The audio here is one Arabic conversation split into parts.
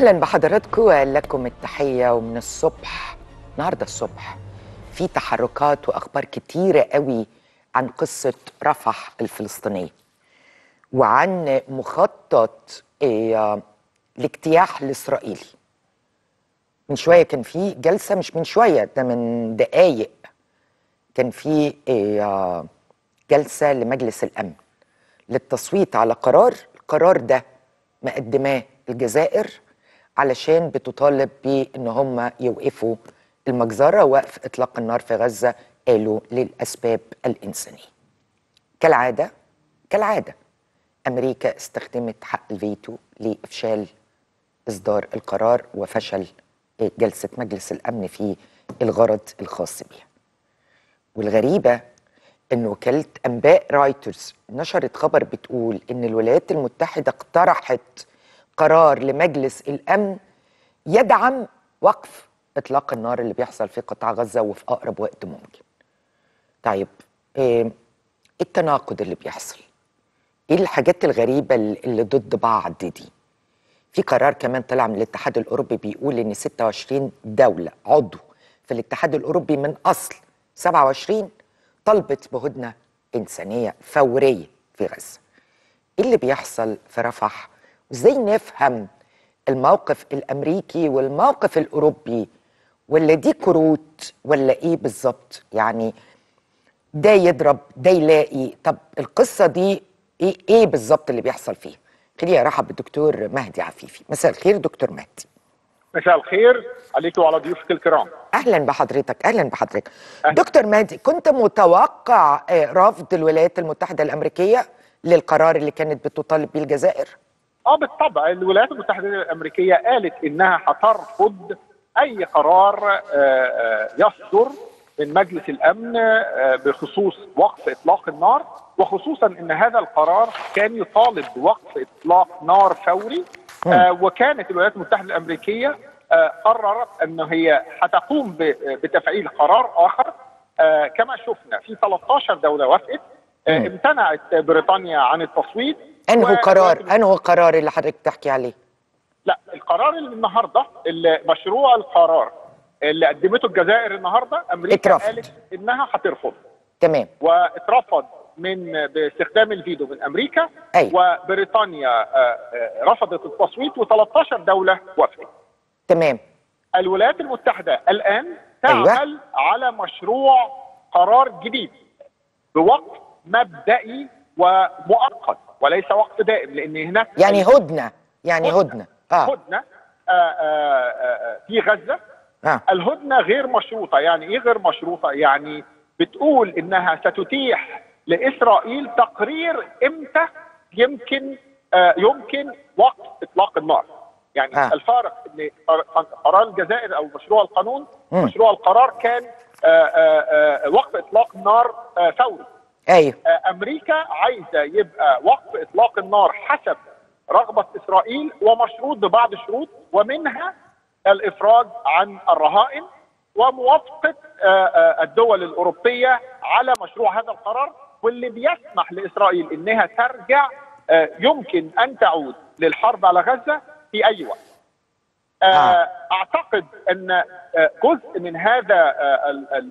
أهلا بحضراتكم لكم التحية ومن الصبح النهارده الصبح في تحركات وأخبار كتيرة قوي عن قصة رفح الفلسطينية وعن مخطط آه، الاجتياح الاسرائيلي من شوية كان في جلسة مش من شوية ده من دقايق. كان في آه، جلسة لمجلس الأمن للتصويت على قرار القرار ده مقدماه الجزائر. علشان بتطالب بان هم يوقفوا المجزرة ووقف إطلاق النار في غزة قالوا للأسباب الإنسانية. كالعادة كالعادة أمريكا استخدمت حق الفيتو لإفشال إصدار القرار وفشل جلسة مجلس الأمن في الغرض الخاص بها. والغريبة ان وكاله أنباء رايترز نشرت خبر بتقول إن الولايات المتحدة اقترحت قرار لمجلس الأمن يدعم وقف إطلاق النار اللي بيحصل في قطاع غزة وفي أقرب وقت ممكن. طيب إيه التناقض اللي بيحصل؟ إيه الحاجات الغريبة اللي ضد بعض دي؟ في قرار كمان طلع من الاتحاد الأوروبي بيقول إن 26 دولة عضو في الاتحاد الأوروبي من أصل 27 طلبت بهدنة إنسانية فورية في غزة. إيه اللي بيحصل في رفح؟ وازاي نفهم الموقف الأمريكي والموقف الأوروبي؟ ولا دي كروت ولا إيه بالظبط؟ يعني ده يضرب ده يلاقي. طب القصة دي إيه إيه بالظبط اللي بيحصل فيها؟ خليني ارحب بالدكتور مهدي عفيفي. مساء الخير دكتور مهدي. مساء الخير عليك وعلى ضيوفك الكرام. أهلا بحضرتك أهلا بحضرتك. أهلا. دكتور مهدي كنت متوقع آه، رفض الولايات المتحدة الأمريكية للقرار اللي كانت بتطالب بيه الجزائر؟ آه بالطبع الولايات المتحدة الأمريكية قالت إنها هترفض أي قرار آه، آه، يصدر من مجلس الأمن آه، بخصوص وقف إطلاق النار وخصوصا إن هذا القرار كان يطالب بوقف إطلاق نار فوري. وكانت الولايات المتحدة الأمريكية قررت إن هي هتقوم بتفعيل قرار آخر. كما شفنا في 13 دولة وافقت. امتنعت بريطانيا عن التصويت أنه قرار أنه قرار اللي حضرتك بتحكي عليه؟ لا القرار اللي النهارده مشروع القرار اللي قدمته الجزائر النهارده أمريكا اترفض. قالت إنها هترفض. تمام. واترفض من باستخدام الفيديو من أمريكا أيوة. وبريطانيا آه، آه، رفضت التصويت و13 دولة وافقت. تمام. الولايات المتحدة الآن أيوة. تعمل على مشروع قرار جديد بوقف مبدئي ومؤقت وليس وقف دائم لأن هناك يعني هدنة يعني هدنة. هدنة. آه، آه، آه، في غزة. آه. الهدنة غير مشروطة. يعني إيه غير مشروطة؟ يعني بتقول إنها ستتيح لإسرائيل تقرير إمتى يمكن آه، يمكن وقف إطلاق النار. يعني آه. آه. الفارق إن قر- قرار الجزائر أو مشروع القانون مم. مشروع القرار كان آه، آه، آه، وقف إطلاق النار آه، فوري. أيوه أمريكا عايزة يبقى وقف إطلاق النار حسب رغبة إسرائيل ومشروط ببعض الشروط ومنها الإفراج عن الرهائن وموافقة آه، آه، الدول الأوروبية على مشروع هذا القرار واللي بيسمح لإسرائيل إنها ترجع آه، يمكن أن تعود للحرب على غزة في أي وقت. آه. آه، أعتقد أن جزء من هذا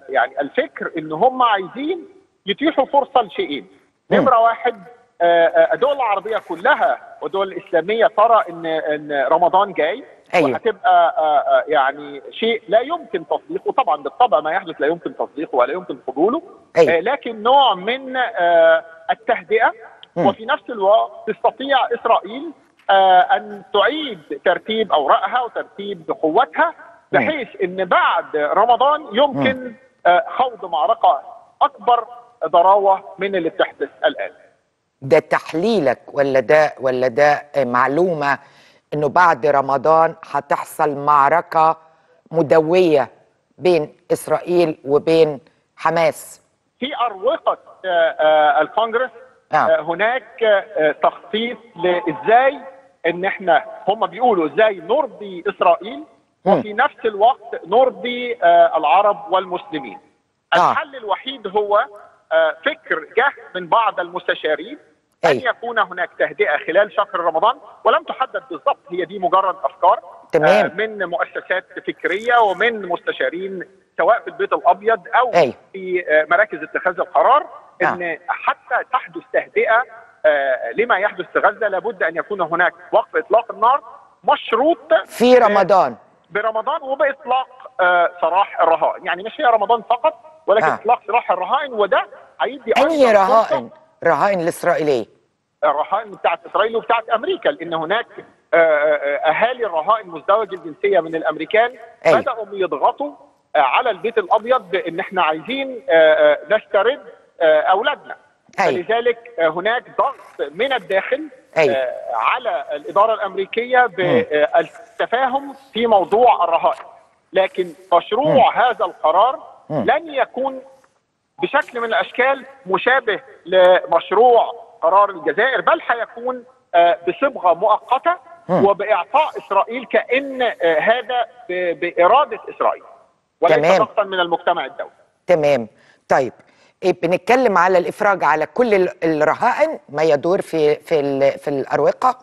يعني الفكر إن هم عايزين يتيحوا فرصة لشيئين. نمرة واحد آه، آه، الدول العربية كلها والدول الإسلامية ترى إن إن رمضان جاي أيوة. وهتبقى آه، آه، يعني شيء لا يمكن تصديقه طبعا بالطبع ما يحدث لا يمكن تصديقه ولا يمكن قبوله أيوة. آه، لكن نوع من آه، التهدئة مم. وفي نفس الوقت تستطيع إسرائيل آه، أن تعيد ترتيب أوراقها وترتيب قوتها بحيث إن بعد رمضان يمكن آه، خوض معركة أكبر ضراوة من اللي بتحدث الآن. ده تحليلك ولا ده ولا ده معلومة إنه بعد رمضان هتحصل معركة مدوية بين إسرائيل وبين حماس في أروقة آه، آه، الكونجرس آه. آه، هناك آه، تخطيط لإزاي إن إحنا هم بيقولوا إزاي نرضي إسرائيل. وفي نفس الوقت نرضي العرب والمسلمين. آه. الحل الوحيد هو فكر جه من بعض المستشارين أن أيوة. يكون هناك تهدئة خلال شهر رمضان ولم تحدد بالضبط هي دي مجرد أفكار تمام. آه، من مؤسسات فكرية ومن مستشارين سواء في البيت الأبيض أو أيوة. في آه، مراكز اتخاذ القرار نعم. إن حتى تحدث تهدئة آه، لما يحدث في غزة لابد أن يكون هناك وقف إطلاق النار مشروط في رمضان برمضان وبإطلاق آه، سراح الرهائن يعني مش هي رمضان فقط ولكن آه. إطلاق سراح الرهائن وده هيدي أيضاً رهائن رهائن الإسرائيلية الرهائن بتاعت إسرائيل وبتاعت أمريكا لأن هناك آه، آه، أهالي الرهائن مزدوج الجنسيه من الأمريكان أيوة. بدأوا يضغطوا آه، على البيت الأبيض بأن إحنا عايزين آه، آه، نسترد آه، أولادنا أيوة. فلذلك آه، هناك ضغط من الداخل. آه، على الإدارة الأمريكية بالتفاهم في موضوع الرهائن لكن مشروع هذا القرار لن يكون بشكل من الأشكال مشابه لمشروع قرار الجزائر بل هيكون آه، بصبغة مؤقتة وبإعطاء إسرائيل كإن آه، هذا بإرادة إسرائيل وليس. ضغطا من المجتمع الدولي. تمام. طيب إيه بنتكلم على الإفراج على كل ال- الرهائن ما يدور في في في الأروقة؟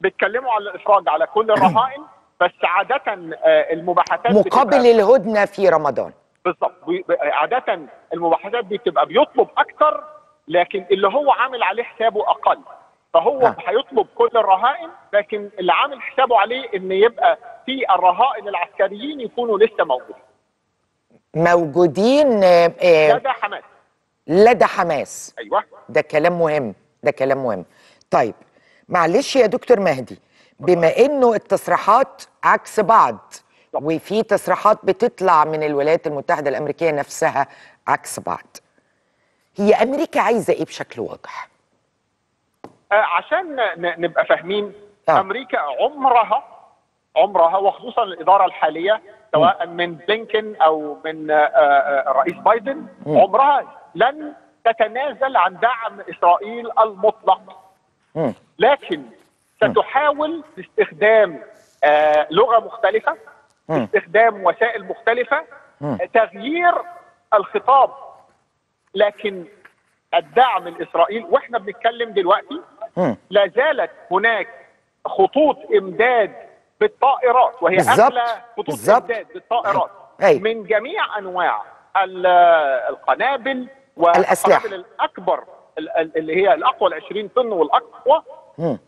بيتكلموا على الإفراج على كل الرهائن بس عادة آه، المباحثات مقابل الهدنة في رمضان. بالظبط عادة المباحثات دي بتبقى بيطلب أكتر لكن اللي هو عامل عليه حسابه أقل. فهو. هيطلب كل الرهائن لكن اللي عامل حسابه عليه إن يبقى في الرهائن العسكريين يكونوا لسه موجودين. موجودين آه، آه، لدى حماس. لدى حماس. أيوه. ده كلام مهم ده كلام مهم. طيب معلش يا دكتور مهدي بما إنه التصريحات عكس بعض وفي تصريحات بتطلع من الولايات المتحدة الأمريكية نفسها عكس بعض هي أمريكا عايزة إيه بشكل واضح؟ آه، عشان نبقى فاهمين آه. أمريكا عمرها عمرها وخصوصا الإدارة الحالية سواء من بلينكن أو من آه، الرئيس بايدن عمرها لن تتنازل عن دعم إسرائيل المطلق. لكن ستحاول باستخدام لغة مختلفة. باستخدام وسائل مختلفة تغيير الخطاب لكن الدعم الاسرائيلي وإحنا بنتكلم دلوقتي. لا زالت هناك خطوط إمداد بالطائرات وهي. أغلى خطوط بالظبط. إمداد بالطائرات أي. من جميع أنواع ال- القنابل. والقنابل الأكبر ال- ال- اللي هي الأقوى ال 20 طن والأقوى.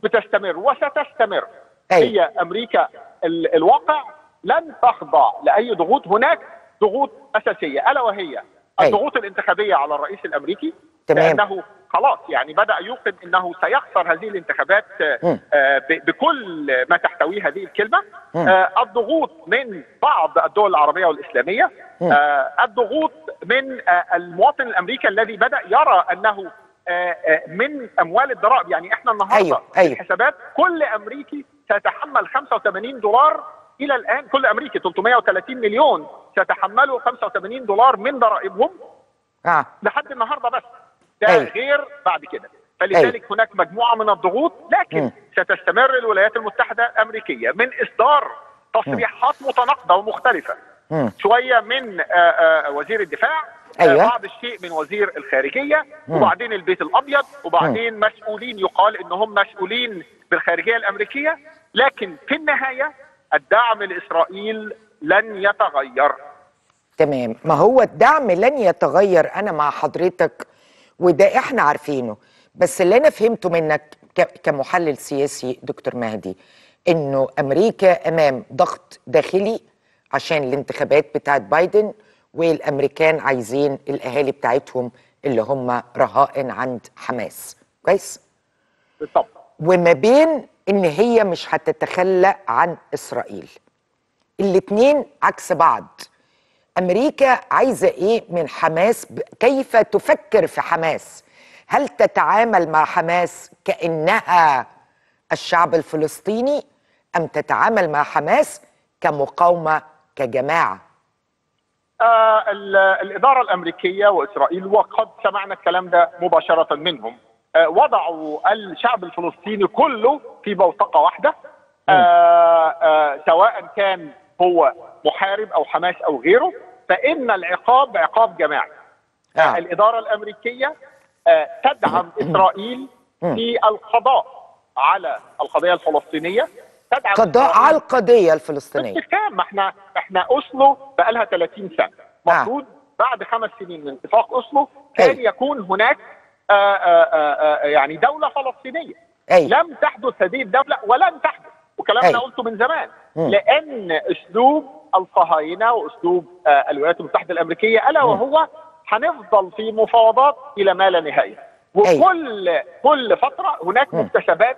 بتستمر وستستمر أي. هي أمريكا ال- الواقع لن تخضع لأي ضغوط هناك ضغوط أساسية ألا وهي. الضغوط الانتخابية على الرئيس الأمريكي تمام. لأنه خلاص يعني بدأ يوقن إنه سيخسر هذه الانتخابات آه،. آه، بكل ما تحتويه هذه الكلمة. آه، الضغوط من بعض الدول العربية والإسلامية. آه، الضغوط من المواطن الأمريكي الذي بدأ يرى أنه من أموال الضرائب يعني إحنا النهارده أيوة، أيوة. الحسابات كل أمريكي سيتحمل 85 دولار إلى الآن كل أمريكي 330 مليون سيتحملوا 85 دولار من ضرائبهم آه. لحد النهارده بس ده أيوة. غير بعد كده فلذلك هناك مجموعة من الضغوط لكن مم. ستستمر الولايات المتحدة الأمريكية من إصدار تصريحات متناقضة ومختلفة مم. شوية من آه، آه، وزير الدفاع آه، أيوة. بعض الشيء من وزير الخارجية مم. وبعدين البيت الأبيض وبعدين مسؤولين يقال إنهم مسؤولين بالخارجية الأمريكية لكن في النهاية الدعم لإسرائيل لن يتغير. تمام. ما هو الدعم لن يتغير؟ أنا مع حضرتك وده إحنا عارفينه. بس اللي أنا فهمته منك كمحلل سياسي دكتور مهدي إنه أمريكا أمام ضغط داخلي عشان الانتخابات بتاعت بايدن والأمريكان عايزين الأهالي بتاعتهم اللي هم رهائن عند حماس. كويس؟ بالطبع. وما بين إن هي مش هتتخلى عن إسرائيل. الاتنين عكس بعض. أمريكا عايزة إيه من حماس؟ كيف تفكر في حماس؟ هل تتعامل مع حماس كأنها الشعب الفلسطيني؟ أم تتعامل مع حماس كمقاومة كجماعة؟ آه، ال- الإدارة الأمريكية وإسرائيل وقد سمعنا الكلام ده مباشرة منهم. وضعوا الشعب الفلسطيني كله في بوتقة واحدة آه، آه، سواء كان هو محارب أو حماس أو غيره فإن العقاب عقاب جماعي آه. الإدارة الأمريكية آه، تدعم إسرائيل في القضاء على القضية الفلسطينية تدعم قضاء. على القضية الفلسطينية ما إحنا إحنا أوسلو بقى لها 30 سنة آه. المفروض بعد خمس سنين من اتفاق أوسلو كان. يكون هناك يعني دولة فلسطينية أي. لم تحدث هذه الدولة ولن تحدث وكلام أي. أنا قلته من زمان مم. لأن أسلوب الصهاينه وأسلوب آه، الولايات المتحدة الأمريكية ألا وهو هنفضل في مفاوضات إلى ما لا نهاية أي. وكل كل فترة هناك. مكتسبات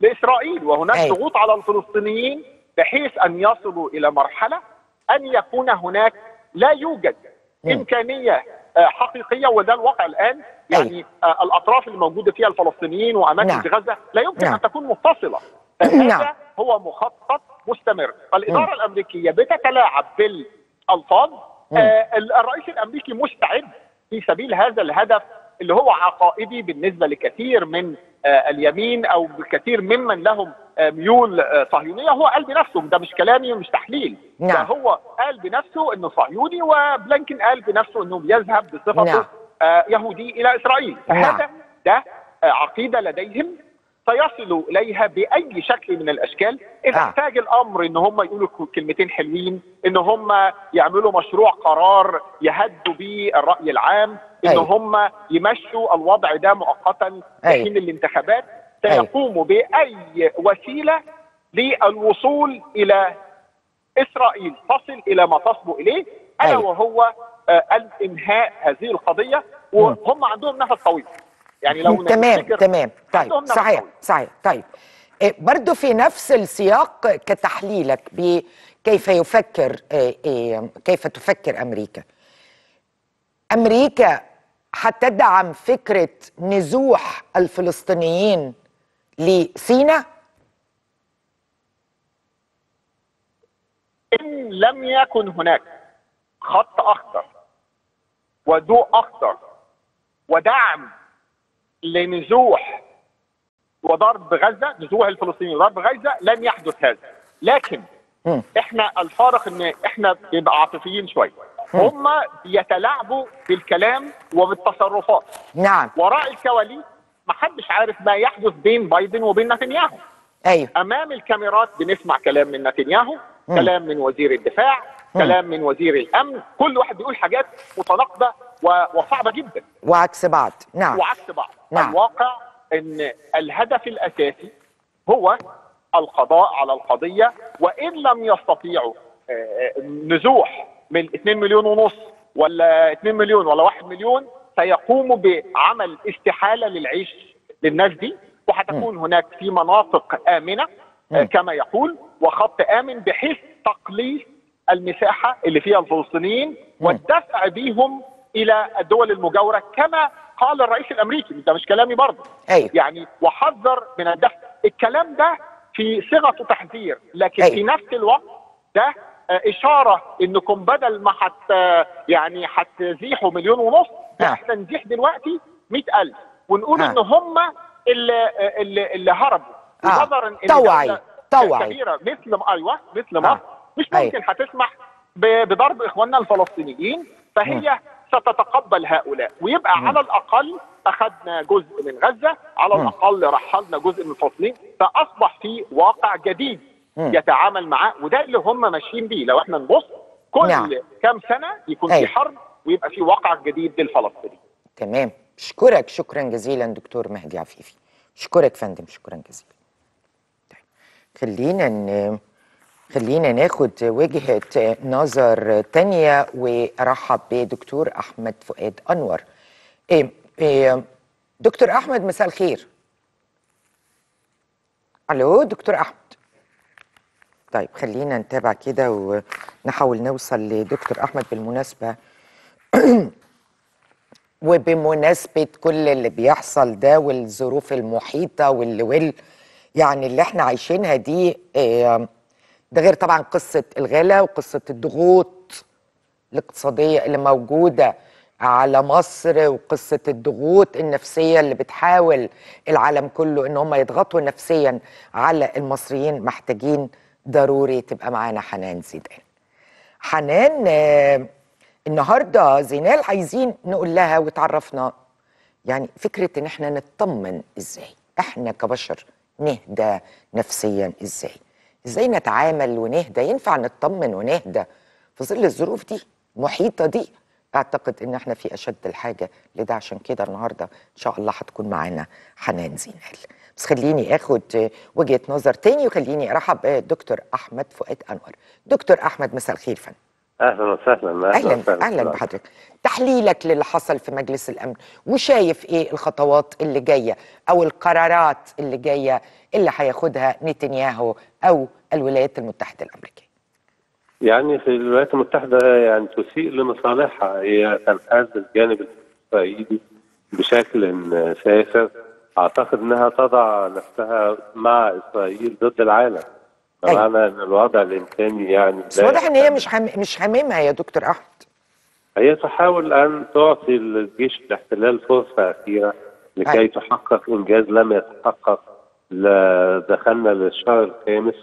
لإسرائيل وهناك أي. ضغوط على الفلسطينيين بحيث أن يصلوا إلى مرحلة أن يكون هناك لا يوجد. إمكانية آه، حقيقية وده الواقع الآن يعني آه، الأطراف اللي موجودة فيها الفلسطينيين وأماكن نعم. في غزة لا يمكن نعم. أن تكون متصلة نعم. هذا هو مخطط مستمر فالإدارة الأمريكية بتتلاعب بالألفاظ آه الرئيس الأمريكي مستعد في سبيل هذا الهدف اللي هو عقائدي بالنسبة لكثير من آه اليمين أو كثير ممن لهم آه ميول آه صهيونية هو قال بنفسه ده مش كلامي ومش تحليل نعم. ده هو قال بنفسه إنه صهيوني وبلينكن قال بنفسه إنه بيذهب بصفته نعم. آه يهودي إلى إسرائيل نعم. ده آه عقيدة لديهم سيصلوا إليها بأي شكل من الأشكال إذا آه. احتاج الأمر إن هم يقولوا كلمتين حلوين إن هم يعملوا مشروع قرار يهدوا به الرأي العام إن أيوة. هم يمشوا الوضع ده مؤقتا. حين الانتخابات. سيقوموا بأي وسيلة للوصول إلى إسرائيل تصل إلى ما تصبو إليه ألا أيوة. وهو آه، الإنهاء هذه القضية وهم عندهم نفس طويل. يعني لو تمام تمام. طيب صحيح طويل. صحيح. طيب إيه، برضو في نفس السياق كتحليلك بكيف يفكر إيه، كيف تفكر أمريكا. أمريكا هتدعم فكرة نزوح الفلسطينيين لسيناء؟ إن لم يكن هناك. خط أخضر وضوء أخضر ودعم لنزوح وضرب غزة نزوح الفلسطينيين وضرب غزة لن يحدث هذا لكن. إحنا الفارق إن إحنا بنبقى عاطفيين شوية هم يتلاعبوا بالكلام وبالتصرفات نعم وراء الكواليس محدش عارف ما يحدث بين بايدن وبين نتنياهو أيوه أمام الكاميرات بنسمع كلام من نتنياهو. كلام من وزير الدفاع. كلام من وزير الأمن. كل واحد بيقول حاجات متناقضة وصعبة جدا. وعكس بعض. نعم. وعكس بعض. نعم. الواقع إن الهدف الأساسي هو القضاء على القضية وإن لم يستطيعوا آه، نزوح من 2 مليون ونص ولا 2 مليون ولا 1 مليون سيقوموا بعمل استحالة للعيش للناس دي. وهتكون هناك في مناطق آمنة آه،. كما يقول وخط آمن بحيث تقليص المساحة اللي فيها الفلسطينيين والدفع بيهم إلى الدول المجاورة كما قال الرئيس الأمريكي ده مش كلامي برضه أيوه يعني وحذر من الدفع الكلام ده في صيغة تحذير لكن أيوة. في نفس الوقت ده إشارة إنكم بدل ما حت يعني هتزيحوا مليون ونص آه. إحنا نزيح دلوقتي 100000 ونقول آه. إن هم اللي اللي, اللي هربوا آه. ونظرا إن توعي. توعي. كبيرة مثل أيوه مثل آه. مصر مش أيوة. ممكن هتسمح بضرب إخواننا الفلسطينيين فهي ستتقبل هؤلاء ويبقى على الأقل أخذنا جزء من غزة على مم. الأقل رحلنا جزء من الفلسطينيين فأصبح في واقع جديد مم. يتعامل معاه وده اللي هم ماشيين بيه لو إحنا نبص كل نعم. كام سنة يكون أيوة. في حرب ويبقى في واقع جديد للفلسطينيين تمام أشكرك شكرا جزيلا دكتور مهدي عفيفي أشكرك فندم شكرا جزيلا طيب خلينا. خلينا ناخد وجهة نظر تانية وأرحب بدكتور أحمد فؤاد أنور. إيه إيه دكتور أحمد مساء الخير. ألو دكتور أحمد. طيب خلينا نتابع كده ونحاول نوصل لدكتور أحمد بالمناسبة. وبمناسبة كل اللي بيحصل ده والظروف المحيطة واللي وال يعني اللي إحنا عايشينها دي آه، ده غير طبعا قصة الغلا وقصة الضغوط الاقتصادية اللي موجودة على مصر وقصة الضغوط النفسية اللي بتحاول العالم كله إن هم يضغطوا نفسيا على المصريين محتاجين ضروري تبقى معانا حنان زيدان. حنان آه، النهارده زينال عايزين نقول لها وتعرفنا يعني فكرة إن إحنا نطمن إزاي إحنا كبشر نهدى نفسيا إزاي. إزاي نتعامل ونهدى؟ ينفع نطمن ونهدى. في ظل الظروف دي المحيطه دي أعتقد إن إحنا في أشد الحاجة لده. عشان كده النهارده إن شاء الله هتكون معانا حنان زينال. بس خليني آخد وجهة نظر تاني وخليني أرحب بدكتور أحمد فؤاد أنور. دكتور أحمد مساء الخير فندم. أهلا وسهلا أهلا وسهلا. أهلا بحضرتك. تحليلك للي حصل في مجلس الأمن وشايف إيه الخطوات اللي جاية أو القرارات اللي جاية اللي هياخدها نتنياهو أو الولايات المتحدة الأمريكية؟ يعني في الولايات المتحدة يعني تسيء لمصالحها. هي تنحاز للجانب الاسرائيلي بشكل سافر أعتقد إنها تضع نفسها مع إسرائيل ضد العالم. أيوة. بمعنى ان الوضع الإنساني يعني بس واضح إن هي. مش هم... مش هاممها يا دكتور أحمد هي تحاول أن تعطي الجيش الاحتلال فرصة أخيرة لكي أيوة. تحقق إنجاز لم يتحقق دخلنا للشهر الخامس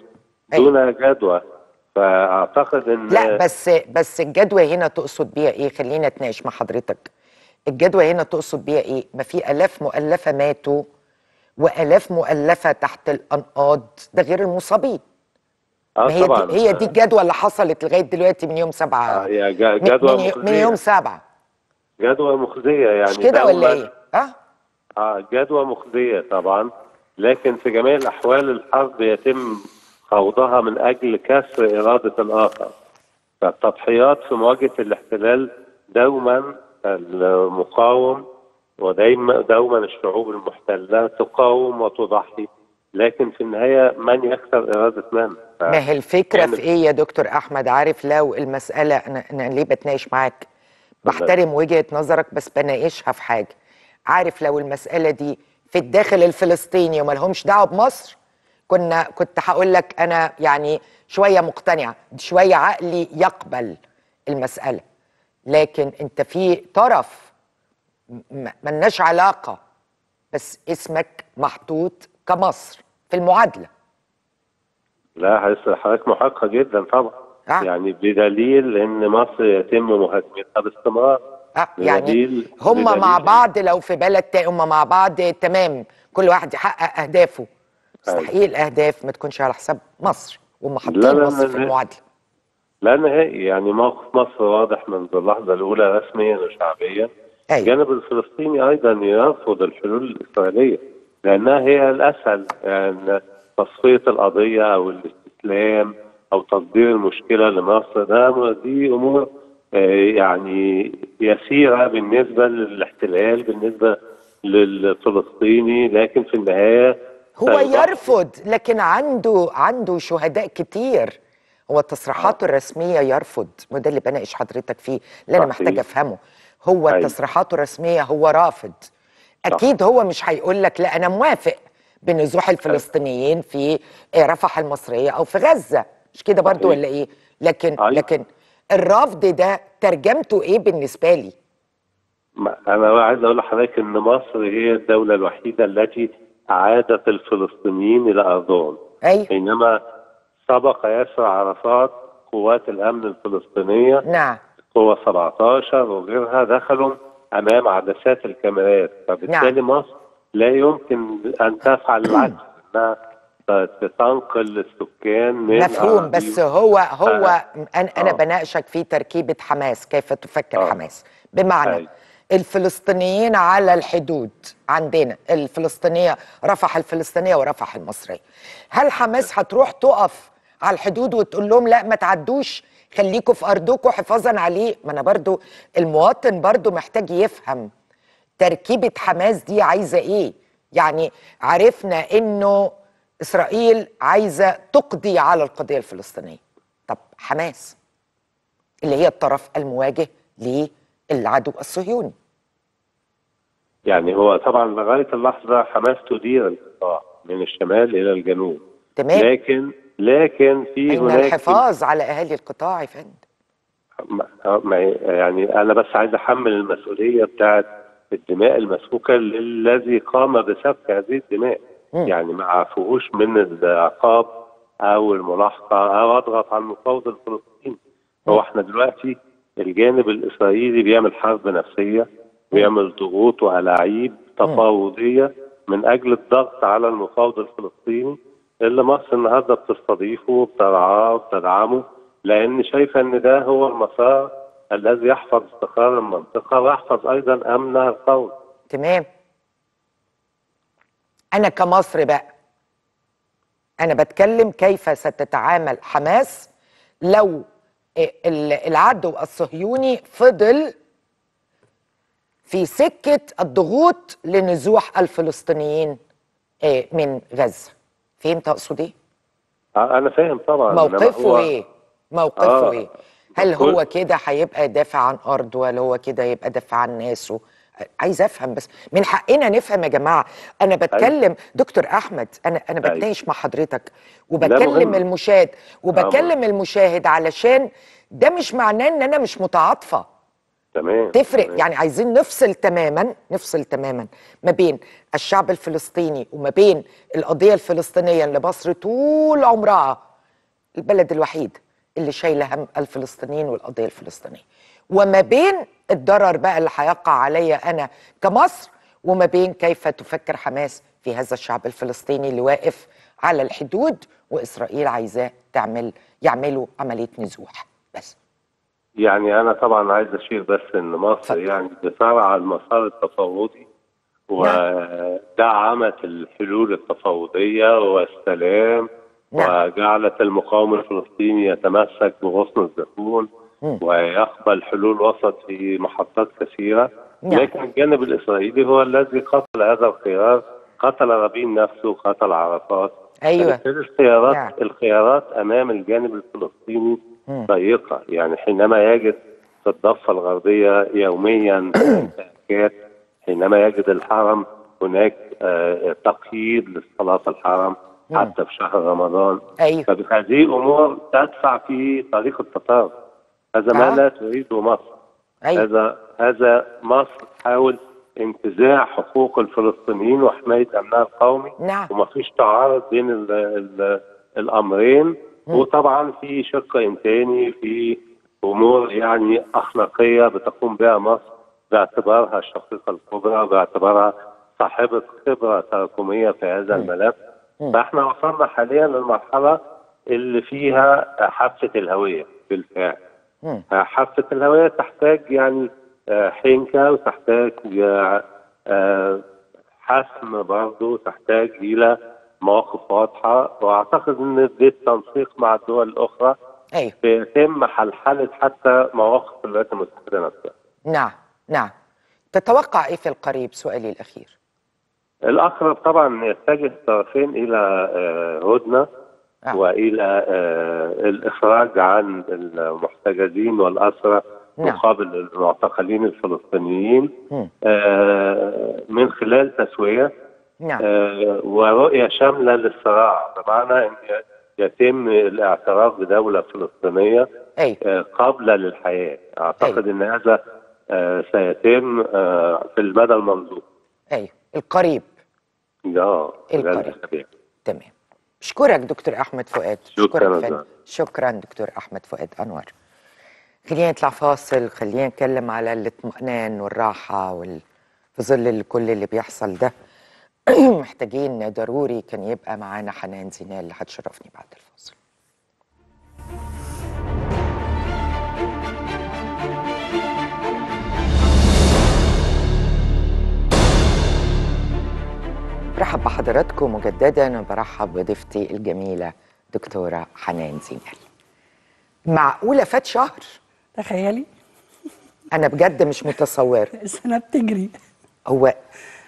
دون جدوى فأعتقد إن لا بس بس الجدوى هنا تقصد بيها إيه خلينا اتناقش مع حضرتك الجدوى هنا تقصد بيها إيه ما في آلاف مؤلفة ماتوا وآلاف مؤلفة تحت الأنقاض ده غير المصابين ما هي طبعا. دي هي دي الجدوى اللي حصلت لغاية دلوقتي من يوم سبعة. آه، هي من- جدوى من, من. يوم سبعة. جدوى مخزية يعني. مش كده ولا إيه؟ آه آه جدوى مخزية طبعا. لكن في جميع الأحوال الحرب يتم خوضها من أجل كسر إرادة الآخر. فالتضحيات في مواجهة الاحتلال دوما المقاوم ودايما دوما الشعوب المحتلة تقاوم وتضحي لكن في النهاية من يكسر إرادة من. ف- ما هي الفكرة يعني- في إيه يا دكتور أحمد؟ عارف لو المسألة أنا, أنا ليه بتناقش معاك؟ بحترم وجهة نظرك بس بناقشها في حاجة. عارف لو المسألة دي في الداخل الفلسطيني وما لهمش دعوة بمصر كنا كنت هقول لك أنا يعني شوية مقتنعة شوية عقلي يقبل المسألة. لكن أنت في طرف ملناش علاقة بس اسمك محطوط كمصر. في المعادلة. لا حضرتك حضرتك محقه جدا طبعا. آه. يعني بدليل إن مصر يتم مهاجمتها باستمرار. آه يعني بدليل- هم مع بدليل- بعض لو في بلد تاني هم مع بعض تمام. كل واحد يحقق أهدافه. أيوة. تحقيق الاهداف ما تكونش على حساب مصر وهم حاطين مصر في. المعادلة. لا نهائي. يعني موقف مصر واضح منذ اللحظة الأولى رسميا وشعبيا. أيوه. الجانب الفلسطيني أيضا يرفض الحلول الإسرائيلية. لأنها هي الأسهل يعني تصفية القضية أو الاستسلام أو تصدير المشكلة لمصر ده دي أمور آه، يعني يسيرة بالنسبة للاحتلال بالنسبة للفلسطيني لكن في النهاية هو. يرفض لكن عنده عنده شهداء كتير هو تصريحاته الرسمية يرفض وده اللي بناقش حضرتك فيه اللي أنا. محتاجة أفهمه هو أيوة. تصريحاته الرسمية هو رافض أكيد هو مش هيقول لك لا أنا موافق بنزوح الفلسطينيين في رفح المصرية أو في غزة. مش كده برضو. ولا إيه؟ لكن أيوة. لكن الرفض ده ترجمته إيه بالنسبة لي؟ أنا عايز أقول لحضرتك إن مصر هي الدولة الوحيدة التي أعادت الفلسطينيين إلى أرضهم. أيوه. بينما سبق ياسر عرفات قوات الأمن الفلسطينية نعم. قوة 17 وغيرها دخلوا أمام عدسات الكاميرات فبالتالي مصر لا يمكن أن تفعل العكس إنها ت- تنقل السكان من مفهوم بس. هو هو آه. أنا أنا آه. بناقشك في تركيبة حماس كيف تفكر آه. حماس بمعنى أيوة. الفلسطينيين على الحدود عندنا الفلسطينية رفح الفلسطينية ورفح المصرية هل حماس هتروح تقف على الحدود وتقول لهم لا ما تعدوش خليكوا في ارضكم حفاظا عليه. ما أنا برضو المواطن برضو محتاج يفهم تركيبة حماس دي عايزة إيه. يعني عرفنا إنه إسرائيل عايزة تقضي على القضية الفلسطينية. طب حماس اللي هي الطرف المواجه للعدو الصهيوني. يعني هو طبعا لغاية اللحظة حماس تدير القطاع من الشمال إلى الجنوب. تمام. لكن لكن في هناك الحفاظ على أهالي القطاع يا فندم. ما- ما- يعني أنا بس عايز أحمل المسؤولية بتاعت الدماء المسفوكه للذي قام بسفك هذه الدماء. مم. يعني ما عفوهوش من العقاب أو الملاحقة أو أضغط على المفاوض الفلسطيني. هو إحنا دلوقتي الجانب الإسرائيلي بيعمل حرب نفسية بيعمل ضغوط وألاعيب تفاوضية من أجل الضغط على المفاوض الفلسطيني. اللي مصر النهارده بتستضيفه وبترعاه وبتدعمه لأن شايفه إن ده هو المسار الذي يحفظ استقرار المنطقة ويحفظ أيضا امنها القومي. تمام أنا كمصر بقى أنا بتكلم كيف ستتعامل حماس لو ال- العدو الصهيوني فضل في سكة الضغوط لنزوح الفلسطينيين آه، من غزة فهمت اقصد إيه آه، أنا فاهم طبعا موقفه هو- إيه؟ موقفه آه. إيه؟ هل كل- هو كده هيبقى دافع عن ارض ولا هو كده يبقى دافع عن ناسه؟ عايز أفهم بس. من حقنا نفهم يا جماعة. أنا بتكلم دكتور أحمد أنا أنا أيوة. بتناقش مع حضرتك. وبكلم المشاهد وبكلم المشاهد علشان ده مش معناه إن أنا مش متعاطفة. تمام تفرق. تمام. يعني عايزين نفصل تماما نفصل تماما ما بين الشعب الفلسطيني وما بين القضية الفلسطينية اللي مصر طول عمرها البلد الوحيد اللي شايله هم الفلسطينيين والقضية الفلسطينية. وما بين الضرر بقى اللي هيقع عليا أنا كمصر وما بين كيف تفكر حماس في هذا الشعب الفلسطيني اللي واقف على الحدود وإسرائيل عايزاه تعمل يعملوا عملية نزوح. بس. يعني أنا طبعا عايز أشير بس إن مصر. يعني بتسارع المسار التفاوضي ودعمت الحلول التفاوضية والسلام نعم. وجعلت المقاوم الفلسطيني يتمسك بغصن الزيتون. ويقبل حلول وسط في محطات كثيرة نعم. لكن الجانب الإسرائيلي هو الذي قتل هذا الخيار قتل رابين نفسه قتل عرفات أيوه فبالتالي الخيارات نعم. الخيارات أمام الجانب الفلسطيني. ضيقة. يعني حينما يجد في الضفة الغربية يوميا انتهاكات حينما يجد الحرم هناك آه، تقييد لصلاه الحرم. حتى في شهر رمضان. أيوه. فهذه امور تدفع في طريق التطرف. هذا ما آه. لا تريده مصر. أيوه. هذا هذا مصر تحاول انتزاع حقوق الفلسطينيين وحماية امنها القومي نعم. وما فيش تعارض بين ال ال الأمرين. وطبعا في شقين تاني في أمور يعني أخلاقية بتقوم بها مصر باعتبارها الشقيقة الكبرى باعتبارها صاحبه خبرة تراكمية في هذا الملف. فإحنا وصلنا حاليا للمرحلة اللي فيها حافه الهوية. بالفعل. حافة الهوية تحتاج يعني آه، حنكة وتحتاج آه، آه، حسم برضه تحتاج إلى مواقف واضحة وأعتقد أن بالتنسيق مع الدول الأخرى أيوه سيتم حلحلة حتى مواقف الولايات المتحدة نفسها. نعم نعم تتوقع إيه في القريب سؤالي الأخير الأقرب طبعا يتجه الطرفين إلى آه، هدنة آه. وإلى آه، الإخراج عن المحتجزين والأسرى نعم. مقابل المعتقلين الفلسطينيين. آه، من خلال تسوية نعم. آه، ورؤية شاملة للصراع. بمعنى إن يتم الاعتراف بدولة فلسطينية أيوه آه، قابله للحياة. أعتقد إن هذا آه، سيتم في المدى المنظور. أيوه القريب. آه القريب. تمام. أشكرك دكتور أحمد فؤاد. شكراً زهر. شكرا دكتور أحمد فؤاد أنور. خلينا نطلع فاصل. خلينا نتكلم على الاطمئنان والراحة وال... في ظل كل اللي بيحصل ده. محتاجين ضروري كان يبقى معانا حنان زينال اللي هتشرفني بعد الفاصل. برحب بحضراتكم مجددا وبرحب بضيفتي الجميلة دكتورة حنان زينال. معقولة فات شهر؟ تخيلي. أنا بجد مش متصورة. السنة بتجري. هو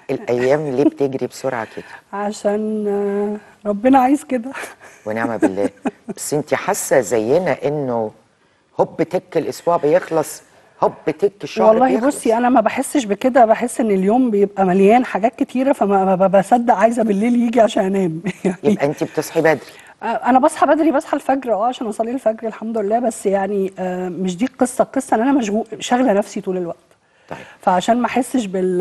الأيام ليه بتجري بسرعة كده؟ عشان آه، ربنا عايز كده. ونعم بالله. بس انت حاسة زينا إنه هوب تك الأسبوع بيخلص هوب تك الشهر والله بيخلص. بصي أنا ما بحسش بكده. بحس إن اليوم بيبقى مليان حاجات كتيرة فما ما- ما بصدق عايزة بالليل يجي عشان أنام. يعني يبقى انت بتصحي بدري. آه، أنا بصحى بدري بصحى الفجر آه عشان أصلي الفجر الحمد لله. بس يعني آه، مش دي القصة. القصة إن أنا مشغول شاغلة نفسي طول الوقت. طيب. فعشان ما احسش بال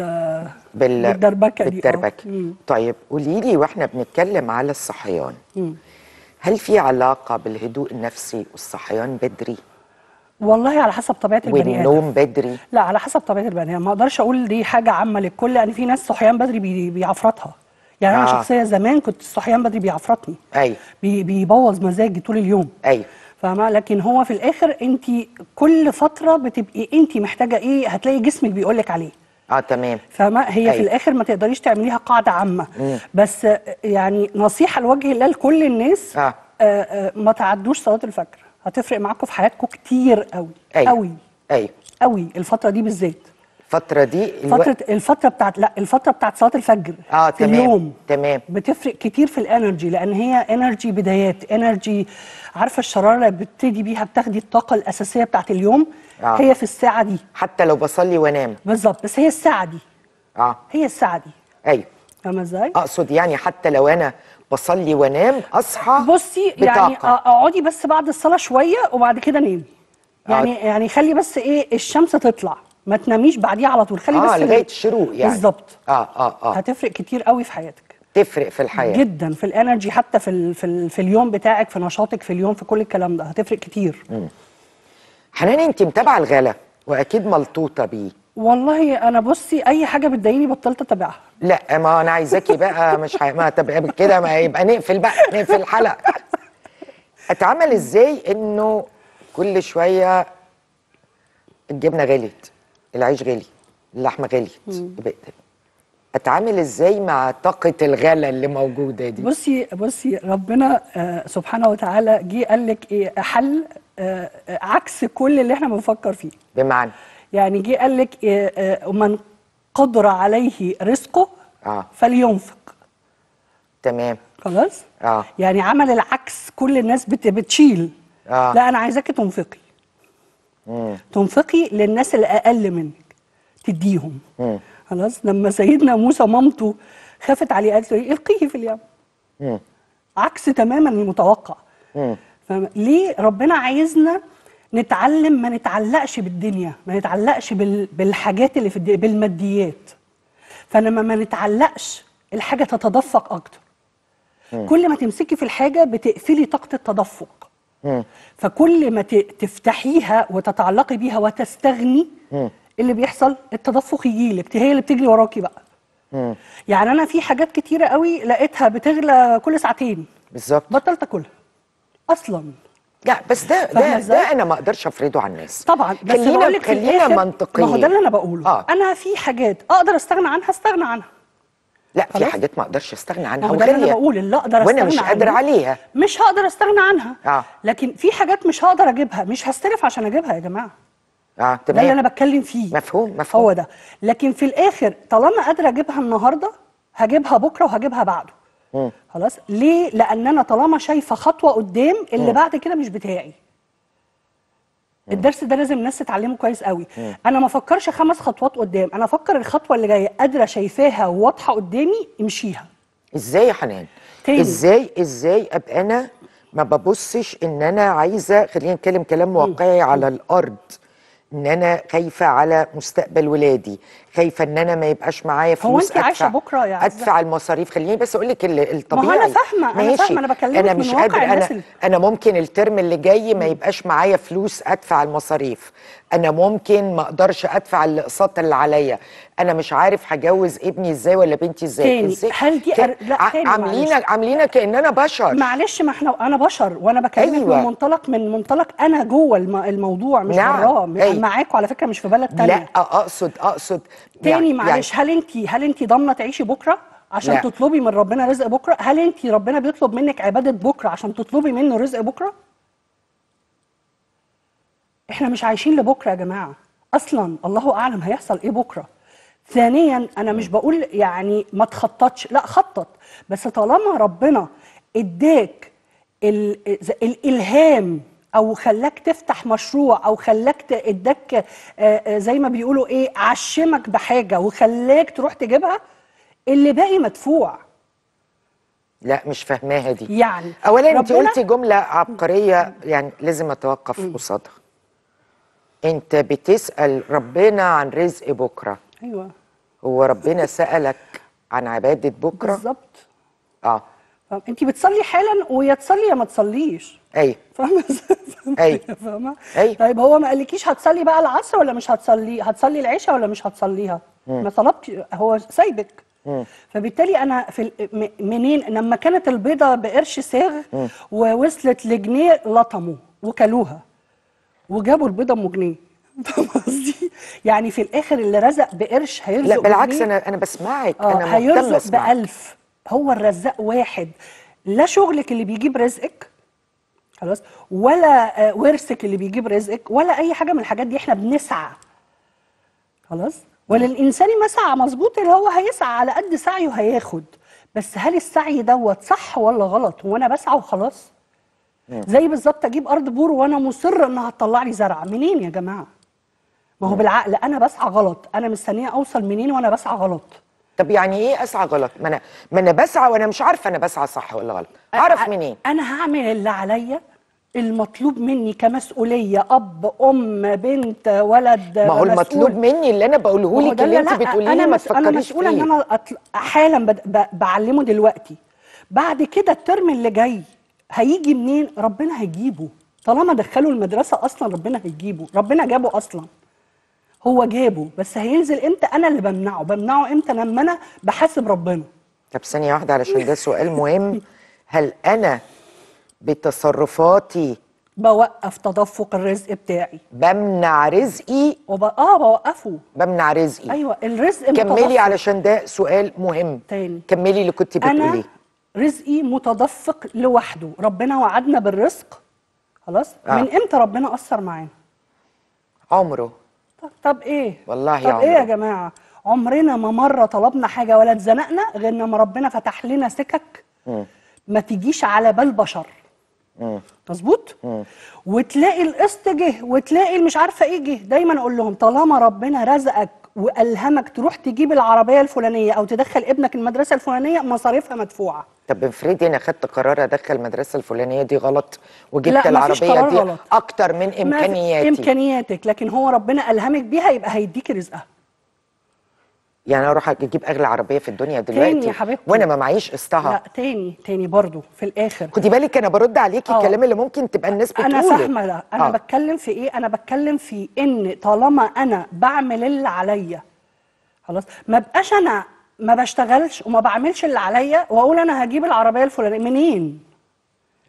بال... بالدربكة دي. بالدربكة. مم. طيب قولي لي وإحنا بنتكلم على الصحيان. مم. هل في علاقة بالهدوء النفسي والصحيان بدري؟ والله على حسب طبيعة البني آدم. والنوم بدري؟ لا على حسب طبيعة البني آدم. ما أقدرش أقول دي حاجة عامة للكل يعني في ناس صحيان بدري بي- بيعفرطها. يعني أنا آه. شخصيه زمان كنت الصحيان بدري بيعفرطني. أيوه بي بيبوظ مزاجي طول اليوم. أيوه فاهمة؟ لكن هو في الآخر انت كل فترة بتبقي انت محتاجة إيه؟ هتلاقي جسمك بيقول لك عليه. آه تمام. فاهمة؟ هي أيوة. في الآخر ما تقدريش تعمليها قاعدة عامة. بس آه، يعني نصيحة لوجه الله لكل الناس آه. آه، آه، ما تعدوش صلاة الفجر. هتفرق معاكم في حياتكم كتير قوي أيوه. قوي أيوه. قوي الفترة دي بالذات. الفترة دي ألو... فتره الفترة بتاعت لا الفترة بتاعت صلاة الفجر آه في تمام اليوم تمام. بتفرق كتير في ال energy لأن هي energy بدايات energy عارفة الشرارة بتبتدي بيها بتاخدي الطاقة الأساسية بتاعت اليوم آه. هي في الساعة دي. حتى لو بصلي وانام. بالظبط بس هي الساعة دي. آه. هي الساعة دي. أيوه. فاهمة إزاي؟ أقصد يعني حتى لو أنا بصلي وانام أصحى بصي يعني بطاقة. أقعدي بس بعد الصلاة شوية وبعد كده نامي. يعني يعني خلي بس إيه الشمس تطلع. ما تناميش بعديها على طول. خلي آه بس لغاية الشروق يعني. بالظبط. آه آه آه. هتفرق كتير قوي في حياتك. تفرق في الحياة. جدا. في الانرجي حتى في ال في, ال في اليوم بتاعك في نشاطك في اليوم في كل الكلام ده. هتفرق كتير. حنان انت متابعة الغلا وأكيد ملطوطة بيه. والله أنا بصي أي حاجة بتضايقني بطلت أتابعها. لا ما أنا عايزاكي بقى مش ح... ما تبقى كده ما يبقى نقفل بقى نقفل الحلقة. اتعمل إزاي إنه كل شوية الجبنة غلت العيش غلي اللحمة غليت بقت- أتعامل إزاي مع طاقة الغلا اللي موجودة دي؟ بصي بصي ربنا آه سبحانه وتعالى جه قال لك إيه؟ حل آه آه، عكس كل اللي إحنا بنفكر فيه. بمعنى؟ يعني جه قال لك إيه؟ آه من قدر عليه رزقه آه. فلينفق. تمام. خلاص؟ آه. يعني عمل العكس كل الناس بت بتشيل. آه. لا أنا عايزاكي تنفقي. مم. تنفقي للناس اللي أقل منك تديهم مم. خلاص لما سيدنا موسى مامته خافت عليه قالت له إيه؟ إلقيه في اليم. عكس تماما المتوقع مم. فاهمة؟ ليه ربنا عايزنا نتعلم ما نتعلقش بالدنيا ما نتعلقش بال... بالحاجات اللي في الدنيا بالماديات فلما ما نتعلقش الحاجة تتدفق أكتر كل ما تمسكي في الحاجة بتقفلي طاقة التدفق فكل ما تفتحيها وتتعلقي بيها وتستغني اللي بيحصل التدفق يجيلك هي اللي بتجري وراكي بقى. يعني أنا في حاجات كتيرة قوي لقيتها بتغلى كل ساعتين. بالظبط. بطلت أكلها. أصلا. لا بس ده ده؟ ده أنا ما أقدرش أفرضه على الناس. طبعا. بس خلينا لك خلينا منطقيين ما هو ده اللي أنا بقوله. آه. أنا في حاجات أقدر أستغنى عنها أستغنى عنها. لا في؟ حاجات ما أقدرش أستغنى عنها اللي أنا. بقول اللي أقدر استغنى وأنا مش قادر عليها. مش هقدر أستغنى عنها. آه. لكن في حاجات مش هقدر أجيبها مش هستلف عشان أجيبها يا جماعة. آه ده اللي أنا تمام بتكلم فيه. مفهوم مفهوم. هو ده. لكن في الآخر طالما قادرة أجيبها النهارده هجيبها بكرة وهجيبها بعده. مم. خلاص؟ ليه؟ لأن أنا طالما شايفة خطوة قدام اللي بعد كده مش بتاعي. الدرس ده لازم الناس تتعلمه كويس قوي. أنا ما افكرش خمس خطوات قدام أنا أفكر الخطوة اللي جاية قادرة شايفاها وواضحه قدامي امشيها. إزاي يا حنان؟ تاني. إزاي إزاي ابقى أنا ما ببصش ان أنا عايزة خلينا نتكلم كلام واقعي على الأرض. إن أنا خايفة على مستقبل ولادي خايفة إن أنا ما يبقاش معايا فلوس أنت عايشة أدفع- بكرة يا عزة؟ أدفع المصاريف خليني بس أقول لك ال- الطبيعي أنا فاهمة، أنا ماشي. فاهمة، أنا بكلمك أنا مش قادر أنا أنا ممكن الترم اللي جاي ما يبقاش معايا فلوس أدفع المصاريف أنا ممكن ما أقدرش أدفع الاقساط اللي عليا. أنا مش عارف هجوز ابني إزاي ولا بنتي إزاي. تاني، إزاي؟ هل دي أر- لا، تاني عاملين. عاملين كأننا بشر. معلش ما إحنا أنا بشر وأنا بكلمك أيوة. من منطلق من منطلق أنا جوه الم- الموضوع مش نعم، براه. أيوة. معاكوا على فكرة مش في بلد تانية. لا اقصد أقصد تاني معلش هل انت هل انت ضامنة تعيشي بكرة عشان لا. تطلبي من ربنا رزق بكرة؟ هل انت ربنا بيطلب منك عبادة بكرة عشان تطلبي منه رزق بكرة؟ إحنا مش عايشين لبكرة يا جماعة. أصلا الله أعلم هيحصل إيه بكرة. ثانيا أنا مش بقول يعني ما تخططش لا خطط. بس طالما ربنا إداك ال- الإلهام أو خلاك تفتح مشروع أو خلاك إداك زي ما بيقولوا إيه عشمك بحاجة وخلاك تروح تجيبها اللي باقي مدفوع. لا مش فاهماها دي. يعني اولا أنت قلتي جملة عبقرية يعني لازم أتوقف قصادها. انت بتسأل ربنا عن رزق بكرة. أيوه. هو ربنا سألك عن عبادة بكرة؟ بالظبط. آه. انت بتصلي حالا ويا تصلي يا ما تصليش. أيوه فاهمة؟ أيوة. فاهمة؟ أيوة. طيب هو ما قالكيش هتصلي بقى العصر ولا مش هتصلي؟ هتصلي العشاء ولا مش هتصليها؟ ما طلبتي. هو سايبك. فبالتالي أنا في منين؟ لما كانت البيضة بقرش ساغ ووصلت لجنيه لطموا وكلوها. وجابوا البيضة أم جنيه. فاهم قصدي؟ يعني في الآخر اللي رزق بقرش هيرزق لا بالعكس. أنا أنا بسمعك. آه أنا هيرزق أسمعك. بألف. هو الرزاق واحد. لا شغلك اللي بيجيب رزقك خلاص ولا آه، ورثك اللي بيجيب رزقك ولا أي حاجة من الحاجات دي. إحنا بنسعى. خلاص؟ وللإنسان مسعى مظبوط اللي هو هيسعى. على قد سعيه هياخد. بس هل السعي دوت صح ولا غلط؟ وأنا بسعى وخلاص. زي بالظبط أجيب ارض بور وأنا مصر انها تطلع لي زرع. منين يا جماعة؟ ما هو بالعقل أنا بسعى غلط. أنا مستنية اوصل منين وأنا بسعى غلط؟ طب يعني إيه اسعى غلط؟ ما أنا ما أنا بسعى وأنا مش عارفة أنا بسعى صح ولا غلط. اعرف منين؟ أنا هعمل اللي عليا المطلوب مني كمسؤولية أب أم بنت ولد ما هو. المطلوب مني اللي أنا بقوله لك اللي أنت لا، بتقوليه أنا ما مس... أنا تفكريش مسؤوله إن أنا. حالا. بعلمه دلوقتي. بعد كده الترم اللي جاي هيجي منين؟ ربنا هيجيبه. طالما دخله المدرسة أصلا ربنا هيجيبه. ربنا جابه أصلا. هو جابه بس هينزل إمتى؟ أنا اللي بمنعه. بمنعه إمتى؟ لما أنا بحاسب ربنا. طب ثانية واحدة علشان ده سؤال مهم. هل أنا بتصرفاتي بوقف تدفق الرزق بتاعي. بمنع رزقي؟ وب... آه بوقفه. بمنع رزقي. أيوه الرزق كملي متدفق. علشان ده سؤال مهم. تاني. كملي اللي كنت بتقوليه. رزقي متدفق لوحده. ربنا وعدنا بالرزق. خلاص؟ آه. من إمتى ربنا أثر معانا؟ عمره. طب, طب إيه؟ والله طب عمره. إيه يا جماعة؟ عمرنا ما مرة طلبنا حاجة ولا اتزنقنا غير لما ربنا فتح لنا سكك ما تجيش على بال بشر. مظبوط؟ وتلاقي القسط جه وتلاقي مش عارفة إيه جه. دايما أقول لهم طالما ربنا رزقك وألهمك تروح تجيب العربية الفلانية أو تدخل ابنك المدرسة الفلانية مصاريفها مدفوعة. طب افرضي أنا خدت قرار أدخل المدرسة الفلانية دي غلط وجبت لا، العربية دي غلط. أكتر من إمكانياتي. إمكانياتك لكن هو ربنا ألهمك بيها يبقى هيديك رزقها. يعني أروح أجيب اغلى عربية في الدنيا دلوقتي يا حبيبتي. وأنا ما معيش قسطها. لا تاني تاني برضو في الآخر. خدي بالك أنا برد عليكي آه. الكلام اللي ممكن تبقى الناس بتقوله. أنا فاهمه ده. أنا آه. بتكلم في إيه؟ أنا بتكلم في إن طالما أنا بعمل اللي عليا خلاص ما بقاش أنا ما بشتغلش وما بعملش اللي عليا وأقول أنا هجيب العربية الفلانية. منين؟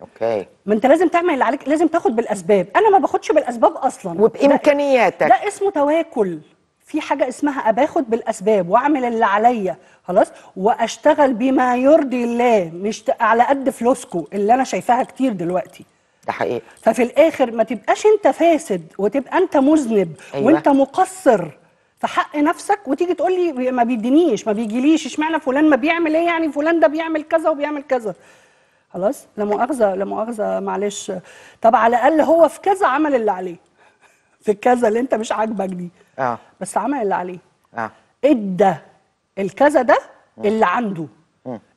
أوكي. ما أنت لازم تعمل اللي عليك لازم تاخد بالأسباب. أنا ما باخدش بالأسباب أصلا. وبإمكانياتك. ده, ده اسمه تواكل. في حاجة اسمها أباخد بالأسباب وأعمل اللي عليا خلاص؟ وأشتغل بما يرضي الله مش على قد فلوسكو اللي أنا شايفاها كتير دلوقتي. ده حقيقي. ففي الآخر ما تبقاش أنت فاسد وتبقى أنت مذنب أيوة. وأنت مقصر. في حق نفسك وتيجي تقول لي ما بيدينيش ما بيجيليش اشمعنى فلان ما بيعمل إيه يعني؟ فلان ده بيعمل كذا وبيعمل كذا. خلاص؟ لا مؤاخذة لا مؤاخذة معلش. طب على الأقل هو في كذا عمل اللي عليه. في كذا اللي أنت مش عاجبك دي. آه. بس عمل اللي عليه. آه. إدى الكذا ده اللي عنده.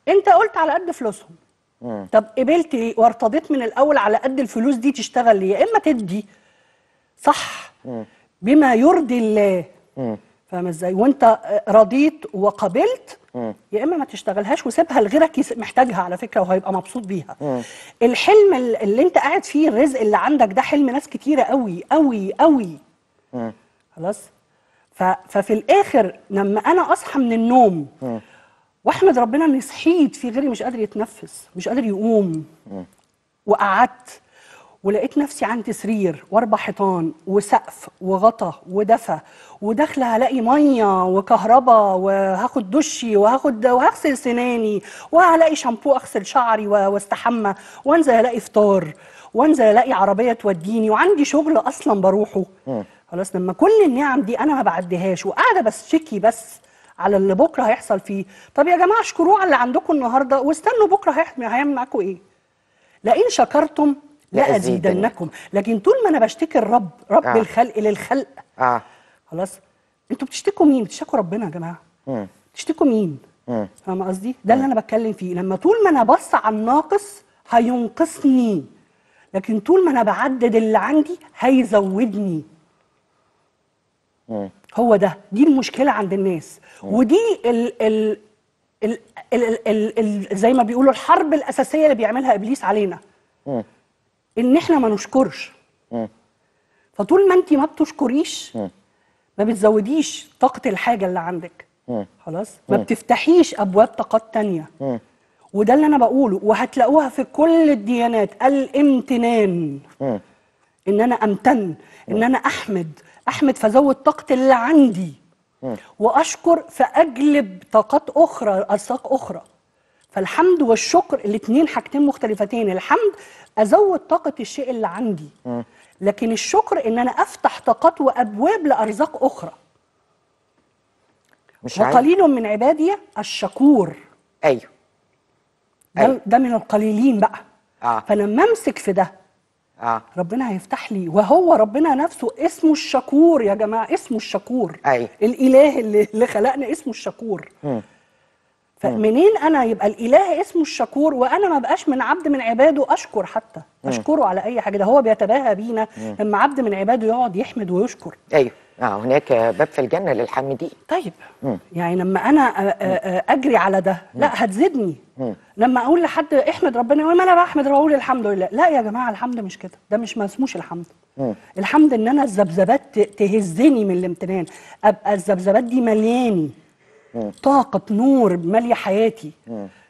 أنت قلت على قد فلوسهم. طب قبلت ليه وارتضيت من الأول على قد الفلوس دي تشتغل ليه؟ يا إما تدي. صح. بما يرضي الله. فاهم إزاي؟ وأنت رضيت وقبلت. يا إما ما تشتغلهاش وسيبها لغيرك محتاجها على فكرة وهيبقى مبسوط بيها. الحلم ال- اللي أنت قاعد فيه الرزق اللي عندك ده حلم ناس كتيرة قوي قوي قوي خلاص. ففي الآخر لما أنا أصحى من النوم وأحمد ربنا إني صحيت في غيري مش قادر يتنفس مش قادر يقوم وقعدت ولقيت نفسي عندي سرير وأربع حيطان وسقف وغطا ودفى وداخلة هلاقي مية وكهرباء وهاخد دشي وهاخد وهغسل سناني وهلاقي شامبو أغسل شعري واستحمى وأنزل ألاقي فطار وأنزل ألاقي عربية توديني وعندي شغل أصلا بروحه خلاص لما كل النعم دي أنا ما بعديهاش وقاعدة بس شكي بس على اللي بكرة هيحصل فيه. طب يا جماعة اشكروه على اللي عندكم النهارده واستنوا بكرة هيعمل معاكم إيه؟ لئن شكرتم لأزيدنكم. لأزيدنكم لكن طول ما أنا بشتكي الرب رب آه. آه. الخلق للخلق. آه. خلاص؟ أنتوا بتشتكوا مين؟ بتشتكوا ربنا يا جماعة. بتشتكوا مين؟ فاهم قصدي؟ ده اللي أنا بتكلم فيه. لما طول ما أنا بص على الناقص هينقصني. لكن طول ما أنا بعدد اللي عندي هيزودني. هو ده. دي المشكلة عند الناس. ودي ال ال ال ال ال ال ال زي ما بيقولوا الحرب الأساسية اللي بيعملها إبليس علينا. إن إحنا ما نشكرش. فطول ما انت ما بتشكريش ما بتزوديش طاقة الحاجة اللي عندك. خلاص؟ ما بتفتحيش أبواب طاقات تانية. وده اللي أنا بقوله. وهتلاقوها في كل الديانات. الامتنان. إن أنا أمتن. إن أنا أحمد. أحمد فزود طاقتي اللي عندي. وأشكر فاجلب طاقات أخرى أرزاق أخرى. فالحمد والشكر الاثنين حاجتين مختلفتين. الحمد أزود طاقة الشيء اللي عندي. لكن الشكر إن أنا أفتح طاقات وأبواب لأرزاق أخرى. مش وقليل من عبادي الشكور. أيوه. ده, أيوة. ده من القليلين بقى. آه. فلما أمسك في ده آه. ربنا هيفتح لي وهو ربنا نفسه اسمه الشكور يا جماعة اسمه الشكور. أيوة. الإله اللي, اللي خلقنا اسمه الشكور. فمنين أنا؟ يبقى الإله اسمه الشكور وأنا ما بقاش من عبد من عباده أشكر حتى. أشكره على أي حاجة. ده هو بيتباهى بينا لما عبد من عباده يقعد يحمد ويشكر. أيوه. آه هناك باب في الجنة للحامدين. طيب. يعني لما أنا أ- أ- أ- أجري على ده لا هتزيدني. لما أقول لحد احمد ربنا يقول ما أنا بحمد وأقول الحمد لله. لا يا جماعة الحمد مش كده. ده مش ما اسموش الحمد. الحمد إن أنا الذبذبات تهزني من الامتنان. أبقى الذبذبات دي ملياني. طاقة نور مالية حياتي.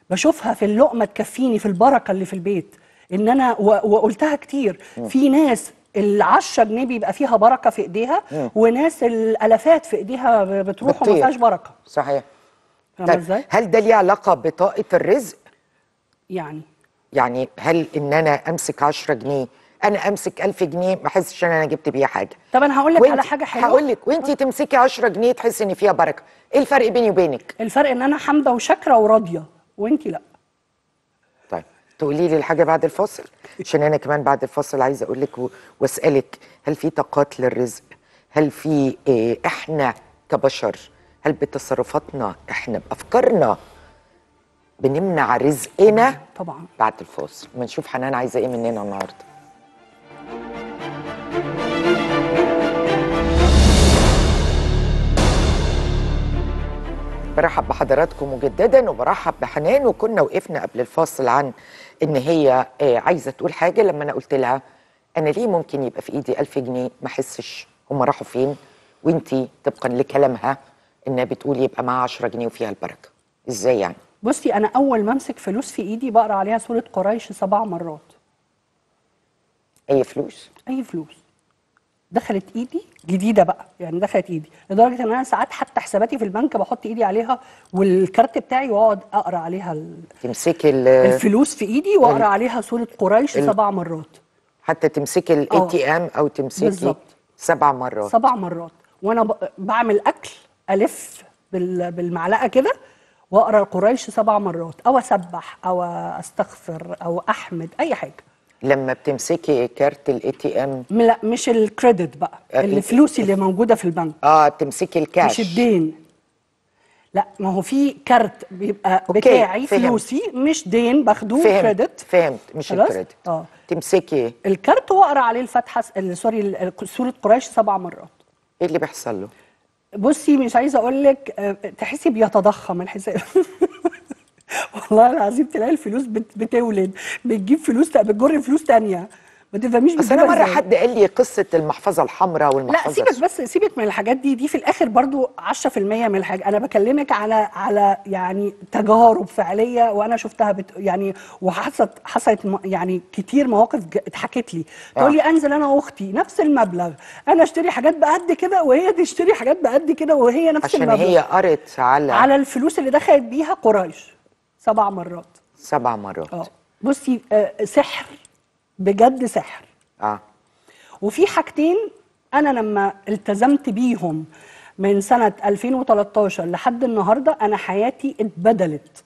بشوفها في اللقمة تكفيني في البركة اللي في البيت. إن أنا وقلتها كتير. في ناس العشرة جنيه بيبقى فيها بركة في إيديها وناس الألافات في إيديها بتروح وما. فيهاش بركة. صحيح. إزاي؟ هل ده ليه علاقة بطاقة الرزق؟ يعني؟ يعني هل إن أنا أمسك 10 جنيه أنا أمسك 1000 جنيه ما أحسش إن أنا جبت بيها حاجة. طب أنا هقول لك على حاجة حلوة. هقول لك وأنت تمسكي 10 جنيه تحسي إن فيها بركة. إيه الفرق بيني وبينك؟ الفرق إن أنا حامده وشاكرة وراضية وأنت لأ. طيب تقولي لي الحاجة بعد الفاصل عشان أنا كمان بعد الفاصل عايزة أقول لك وأسألك هل في طاقات للرزق؟ هل في إيه إحنا كبشر هل بتصرفاتنا إحنا بأفكارنا بنمنع رزقنا؟ طبعا بعد الفاصل. ما نشوف حنان عايزة إيه مننا النهارده. برحب بحضراتكم مجددا وبرحب بحنان وكنا وقفنا قبل الفاصل عن إن هي آه، عايزة تقول حاجة. لما أنا قلت لها أنا ليه ممكن يبقى في إيدي ألف جنيه؟ ما أحسش. هم راحوا فين؟ وأنتي طبقا لكلامها إنها بتقول يبقى معاها 10 جنيه وفيها البركة. إزاي يعني؟ بصي أنا أول ما أمسك فلوس في إيدي بقرأ عليها سوره قريش سبع مرات. أي فلوس؟ أي فلوس. دخلت إيدي جديدة بقى يعني دخلت إيدي. لدرجة إن أنا ساعات حتى حساباتي في البنك بحط إيدي عليها والكارت بتاعي واقعد أقرأ عليها ال- تمسكي ال- الفلوس في إيدي وأقرأ عليها سوره قريش سبع مرات. حتى تمسكي ال A آه. TM أو تمسكي بالظبط. سبع مرات. سبع مرات. وأنا ب- بعمل أكل ألف بال- بالمعلقة كده وأقرأ قريش سبع مرات أو أسبح أو أستغفر أو أحمد أي حاجة. لما بتمسكي كارت ال ATM لا مش ال credit بقى اللي فلوسي اللي موجودة في البنك. آه بتمسكي الكاش. مش الدين. لا ما هو في كارت بيبقى okay، بتاعي فهمت. فلوسي مش دين باخده فهمت credit. فهمت مش؟ ال credit. آه. تمسكي. الكارت واقرا عليه الفاتحه sorry سورة قريش سبع مرات. إيه اللي بيحصل له؟ بصي مش عايزة أقول لك آه، تحسي بيتضخم الحساب. والله العظيم تلاقي الفلوس بت- بتولد بتجيب فلوس بتجر فلوس تانية. ما تفهميش بس أنا مرة. حد قال لي قصة المحفظة الحمراء لا والمحفظة. سيبك بس سيبك من الحاجات دي دي في الآخر برضو 10% من الحاجة أنا بكلمك على على يعني تجارب فعلية وأنا شفتها بت يعني وحصلت حصلت يعني كتير مواقف اتحكت لي. تقول لي أنزل أنا وأختي نفس المبلغ أنا أشتري حاجات بقد كده وهي تشتري حاجات بقد كده وهي نفس عشان المبلغ. هي قرت على, على الفلوس اللي دخلت بيها قريش. سبع مرات. سبع مرات. آه. بصي آه، سحر بجد سحر. آه. وفي حاجتين أنا لما التزمت بيهم من سنة 2013 لحد النهارده أنا حياتي اتبدلت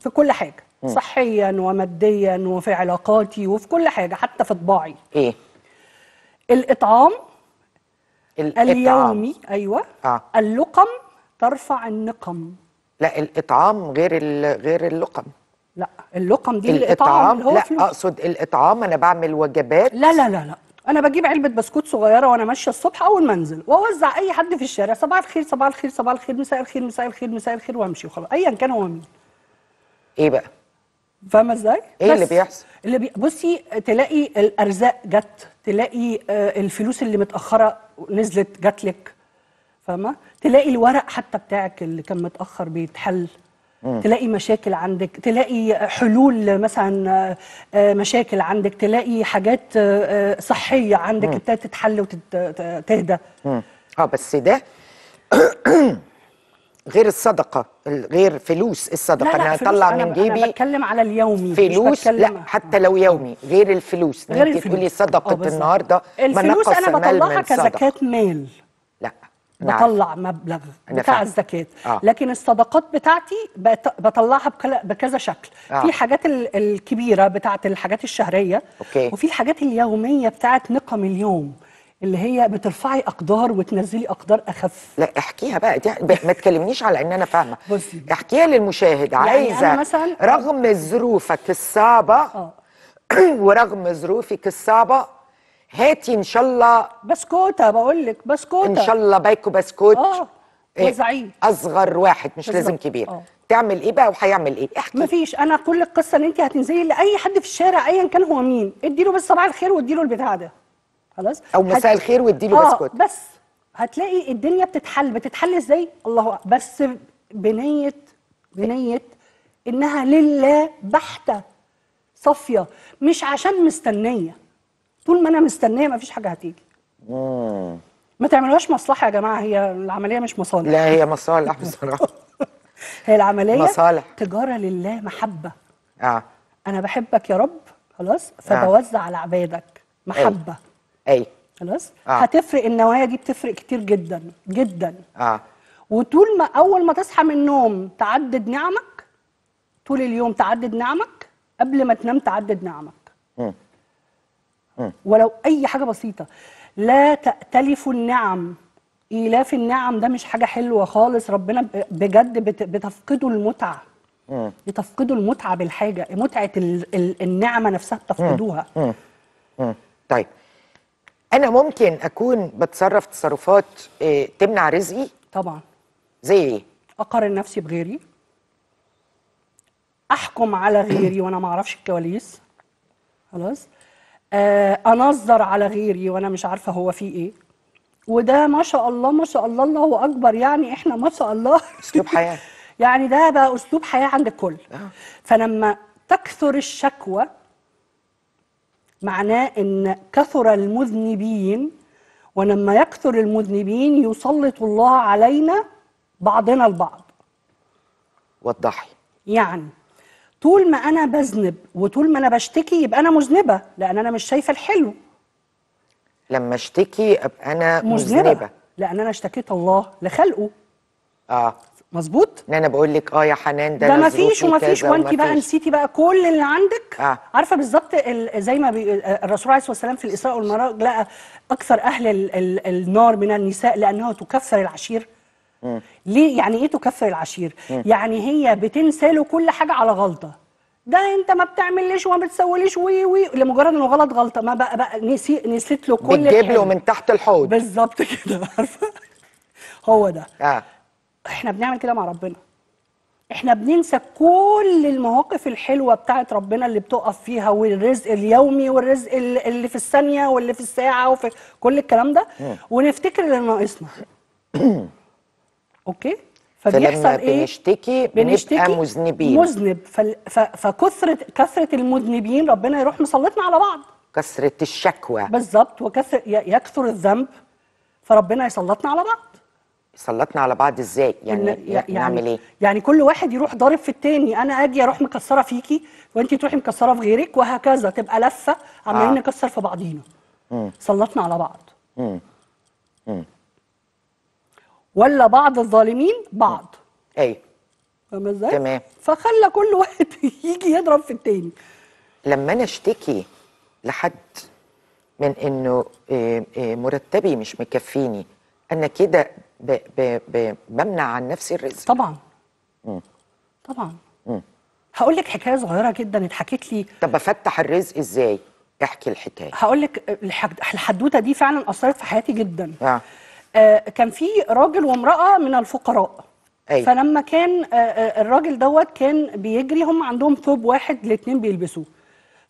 في كل حاجة. صحيا وماديا وفي علاقاتي وفي كل حاجة حتى في طباعي. إيه؟ الإطعام الإطعام. اليومي أيوه. آه. اللقم ترفع النقم. لا الإطعام غير غير اللقم. لا اللقم دي الإطعام هو لا فلوس. أقصد الإطعام. أنا بعمل وجبات. لا لا لا لا. أنا بجيب علبة بسكوت صغيرة وأنا ماشية الصبح أول ما أنزل وأوزع أي حد في الشارع صباح الخير صباح الخير صباح الخير مساء الخير مساء الخير مساء الخير وأمشي وخلاص. ايا كان هو مين. إيه بقى؟ فاهمة إزاي؟ إيه اللي بيحصل؟ اللي بي... بصي تلاقي الأرزاق جت تلاقي آه، الفلوس اللي متأخرة نزلت جات لك. فاهمة؟ تلاقي الورق حتى بتاعك اللي كان متأخر بيتحل تلاقي مشاكل عندك تلاقي حلول مثلا آه، آه، مشاكل عندك تلاقي حاجات آه، صحية عندك ابتدت تتحل وتهدى مم. آه بس ده غير الصدقة غير فلوس الصدقة أنا فلوس، اطلع أنا من ب- أنا جيبي بتكلم على اليومي فلوس لا حتى لو يومي غير الفلوس غير انت الفلوس تقولي صدقه. النهارده الفلوس أنا بطلعها. كزكاة مال لا. بطلع مبلغ بتاع فاهم. الزكاة آه. لكن الصدقات بتاعتي بت- بطلعها بكذا شكل آه. في حاجات ال- الكبيرة بتاعت الحاجات الشهرية أوكي. وفي الحاجات اليومية بتاعت نقم اليوم اللي هي بترفعي أقدار وتنزلي أقدار أخف لا احكيها بقى دي ب- ما تكلمنيش على إن أنا فاهمة بصي. احكيها للمشاهد يعني عايزة أنا مثلاً- رغم ظروفك الصعبة آه. ورغم ظروفك الصعبة هاتي إن شاء الله بسكوتة بقول لك بسكوتة. إن شاء الله بايكو بسكوت. آه، إيه، وزعيه. أصغر واحد مش لازم بالظبط. كبير. آه. تعمل إيه بقى وهيعمل إيه؟ احكي. مفيش. أنا كل القصة ان أنت هتنزلي لأي حد في الشارع ايا كان هو مين. اديله بس صباح الخير واديله البتاع ده. خلاص؟ أو مساء هت- الخير واديله آه بسكوت. بس. هتلاقي الدنيا بتتحل. بتتحل إزاي؟ الله. بس بنية بنية إنها لله بحتة صافية مش عشان مستنية. طول ما أنا مستنية مفيش حاجة هتيجي. ما تعملوهاش مصلحة يا جماعة هي العملية مش مصالح. لا هي مصالح بصراحة. هي العملية مصالح. تجارة لله محبة. آه. أنا بحبك يا رب خلاص فبوزع على عبادك محبة. أي. خلاص؟ آه. هتفرق النوايا دي بتفرق كتير جدا جدا. آه. وطول ما أول ما تصحى من النوم تعدد نعمك طول اليوم تعدد نعمك قبل ما تنام تعدد نعمك. ولو أي حاجة بسيطة. لا تأتلفوا النعم. إيلاف النعم ده مش حاجة حلوة خالص. ربنا بجد بت- بتفقدوا المتعة. بتفقدوا المتعة بالحاجة. متعة ال- ال- النعمة نفسها بتفقدوها. طيب. أنا ممكن أكون بتصرف تصرفات إيه تمنع رزقي؟ طبعا. زي إيه؟ أقارن نفسي بغيري. أحكم على غيري وأنا ما أعرفش الكواليس. خلاص. آه أنظر على غيري وأنا مش عارفة هو فيه إيه. وده ما شاء الله ما شاء الله الله أكبر يعني إحنا ما شاء الله. أسلوب حياة. يعني ده بقى أسلوب حياة عند الكل. فلما تكثر الشكوى معناه إن كثر المذنبين ولما يكثر المذنبين يسلط الله علينا بعضنا البعض. وضحي يعني طول ما أنا بذنب وطول ما أنا بشتكي يبقى أنا مذنبة لأن أنا مش شايفة الحلو. لما أشتكي أبقى أنا مذنبة مذنبة. لأن أنا اشتكيت الله لخلقه. آه. مظبوط؟ إن أنا بقول لك آه يا حنان ده ده ما فيش وما فيش وانت بقى. نسيتي بقى كل اللي عندك؟ آه. عارفة بالظبط ال- زي ما بي الرسول عليه الصلاة والسلام في الإسراء والمعراج لقى أكثر أهل ال ال النار من النساء لأنها تكفر العشير. ليه؟ يعني إيه تكفر العشير؟ يعني هي بتنسى له كل حاجة على غلطة. ده انت ما بتعمليش وما بتسويليش وي وي لمجرد انه غلط غلطة. ما بقى بقى نسي نسيت له كل بتجيب له. من تحت الحوض. بالظبط كده عارفة؟ هو ده. آه. إحنا بنعمل كده مع ربنا. إحنا بننسى كل المواقف الحلوة بتاعت ربنا اللي بتقف فيها والرزق اليومي والرزق ال- اللي في الثانية واللي في الساعة وفي كل الكلام ده. ونفتكر اللي ناقصنا أوكي؟ فلما بنشتكي بنبقى مذنبين. مذنب. فكثره كثرة المذنبين ربنا يروح مسلطنا على بعض. كثرة الشكوى. بالظبط. وكثر يكثر الذنب فربنا يسلطنا على بعض. سلطنا على بعض إزاي؟ يعني, إن- يعني نعمل إيه؟ يعني كل واحد يروح ضارب في التاني. أنا آجي أروح مكسرة فيكي وانت تروحي مكسرة في غيرك وهكذا. تبقى لفة عمالين آه. نكسر في بعضينا. سلطنا على بعض. مم. ولا بعض الظالمين بعض. أيوه. فاهمه إزاي؟ تمام. فخلى كل واحد يجي يضرب في التاني. لما أنا أشتكي لحد من إنه إيه، إيه، مرتبي مش مكفيني أنا كده بمنع عن نفسي الرزق. طبعا. طبعا. هقول لك حكاية صغيرة جدا اتحكت لي. طب أفتح الرزق إزاي؟ احكي الحكاية. هقول لك الحد- الحدوتة دي فعلا أثرت في حياتي جدا. آه، كان في راجل وامرأة من الفقراء. أيوة. فلما كان آه، آه، الراجل دوت كان بيجري هم عندهم ثوب واحد الاتنين بيلبسوه.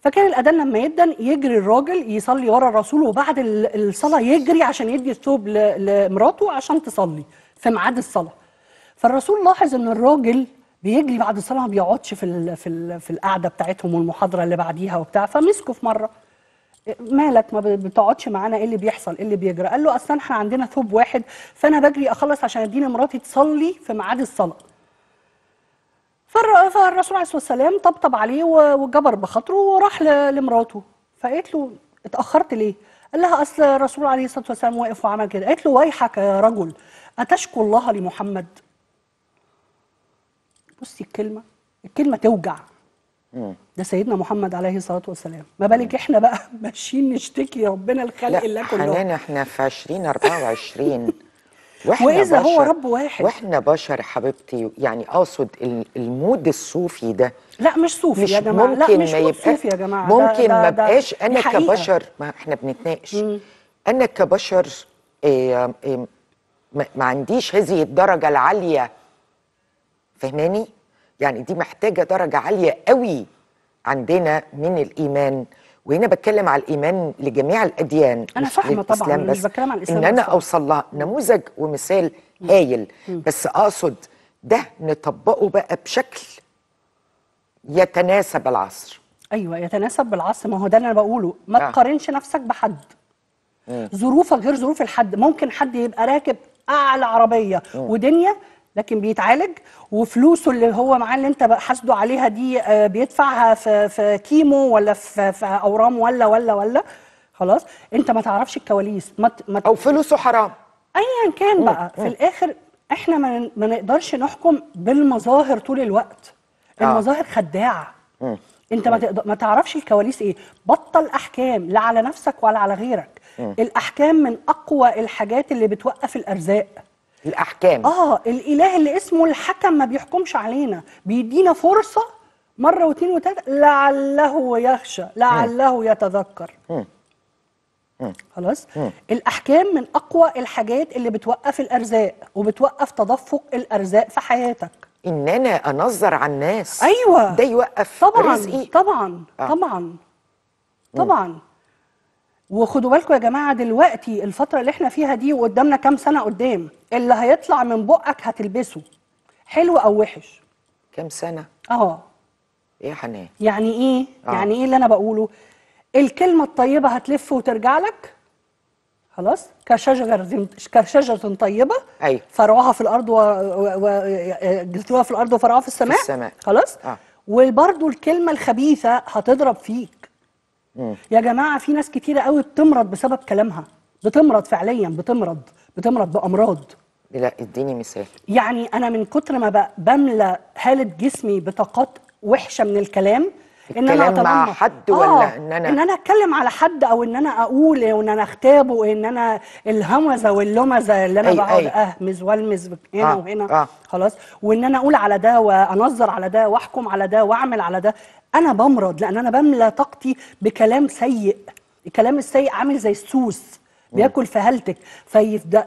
فكان الاذان لما يدن يجري الراجل يصلي ورا الرسول وبعد ال- الصلاة يجري عشان يدي الثوب لمراته عشان تصلي في ميعاد الصلاة. فالرسول لاحظ إن الراجل بيجري بعد الصلاة ما بيقعدش في ال في ال في القعدة بتاعتهم والمحاضرة اللي بعديها وبتاع فمسكه في مرة. مالك ما بتقعدش معانا إيه اللي بيحصل؟ إيه اللي بيجرى؟ قال له أصلا إحنا عندنا ثوب واحد فأنا بجري أخلص عشان اديني مراتي تصلي في ميعاد الصلاة. فالر- فالرسول عليه الصلاة والسلام طبطب عليه وجبر بخاطره وراح لمراته. فقالت له اتأخرت ليه؟ قال لها أصل الرسول عليه الصلاة والسلام واقف وعمل كده. قالت له ويحك يا رجل أتشكو الله لمحمد؟ بصي الكلمة الكلمة توجع. ده سيدنا محمد عليه الصلاة والسلام. ما بالك إحنا بقى ماشيين نشتكي ربنا الخلق الله لا كله. حنان إحنا في 2024 وإحنا وإذا هو رب واحد. وإحنا بشر حبيبتي يعني أقصد ال- المود الصوفي ده. لا مش صوفي مش يا جماعة. لا ممكن مش ما يبقى صوفي يا جماعة. ممكن ده- ما ده- بقاش دي أنا حقيقة. كبشر. ما إحنا بنتناقش. أنا كبشر إيه إيه ما ما عنديش هذه الدرجة العالية. فهماني؟ يعني دي محتاجة درجة عالية قوي عندنا من الإيمان. وهنا بتكلم على الإيمان لجميع الأديان أنا مش فاهمة طبعاً، مش بس. بتكلم على الإسلام إن أنا. أوصل لها نموذج ومثال هايل. بس أقصد ده نطبقه بقى بشكل يتناسب العصر. أيوه يتناسب بالعصر. ما هو ده اللي أنا بقوله. ما آه. تقارنش نفسك بحد. ظروفك غير ظروف الحد. ممكن حد يبقى راكب أعلى عربية ودنيا لكن بيتعالج وفلوسه اللي هو معاه اللي انت حاسده عليها دي آه، بيدفعها في في كيمو ولا في في أورام ولا ولا ولا. خلاص؟ انت ما تعرفش الكواليس ما ما أو فلوسه حرام. ايا كان بقى. في الآخر إحنا ما ما نقدرش نحكم بالمظاهر طول الوقت. آه. المظاهر خداعة. انت ما تقدر ما تعرفش الكواليس إيه. بطل أحكام لا على نفسك ولا على غيرك. الأحكام من أقوى الحاجات اللي بتوقف الأرزاق. الأحكام. آه الإله اللي اسمه الحكم ما بيحكمش علينا. بيدينا فرصة مرة واثنين وثلاثة لعله يخشى لعله يتذكر. خلاص؟ الأحكام من أقوى الحاجات اللي بتوقف الأرزاق وبتوقف تدفق الأرزاق في حياتك. ان أنا أنظر على الناس. أيوه. ده يوقف طبعا رزقي. طبعا آه. طبعا. طبعا. وخدوا بالكم يا جماعة دلوقتي الفترة اللي إحنا فيها دي وقدامنا كام سنة قدام اللي هيطلع من بقك هتلبسه. حلو أو وحش؟ كام سنة؟ آه. إيه يا حنان. يعني إيه؟ آه. يعني إيه اللي أنا بقوله؟ الكلمة الطيبة هتلف وترجع لك؟ خلاص. كشجره كشجرة طيبة؟ أيوة. فرعها في الأرض وجذرها في الأرض وفرعها في السماء؟ في السماء. خلاص. آه. وبرضو الكلمة الخبيثة هتضرب فيك. يا جماعة في ناس كتيرة قوي بتمرض بسبب كلامها. بتمرض فعليا بتمرض بتمرض بأمراض. لا اديني مثال. يعني أنا من كتر ما بملى هاله جسمي بطاقات وحشة من الكلام الكلام مع أتنمر. حد ولا إن أنا- إن أنا أتكلم على حد أو إن أنا أقول وإن أنا اختابه وان أنا الهمزة واللمزة اللي أنا أي- بقعد أي. أهمز وألمز هنا آه، وهنا. آه. خلاص؟ وإن أنا أقول على ده وأنظر على ده وأحكم على ده وأعمل على ده. أنا بمرض لأن أنا بملى طاقتي بكلام سيء. الكلام السيء عامل زي السوس. بياكل في هالتك فيبدا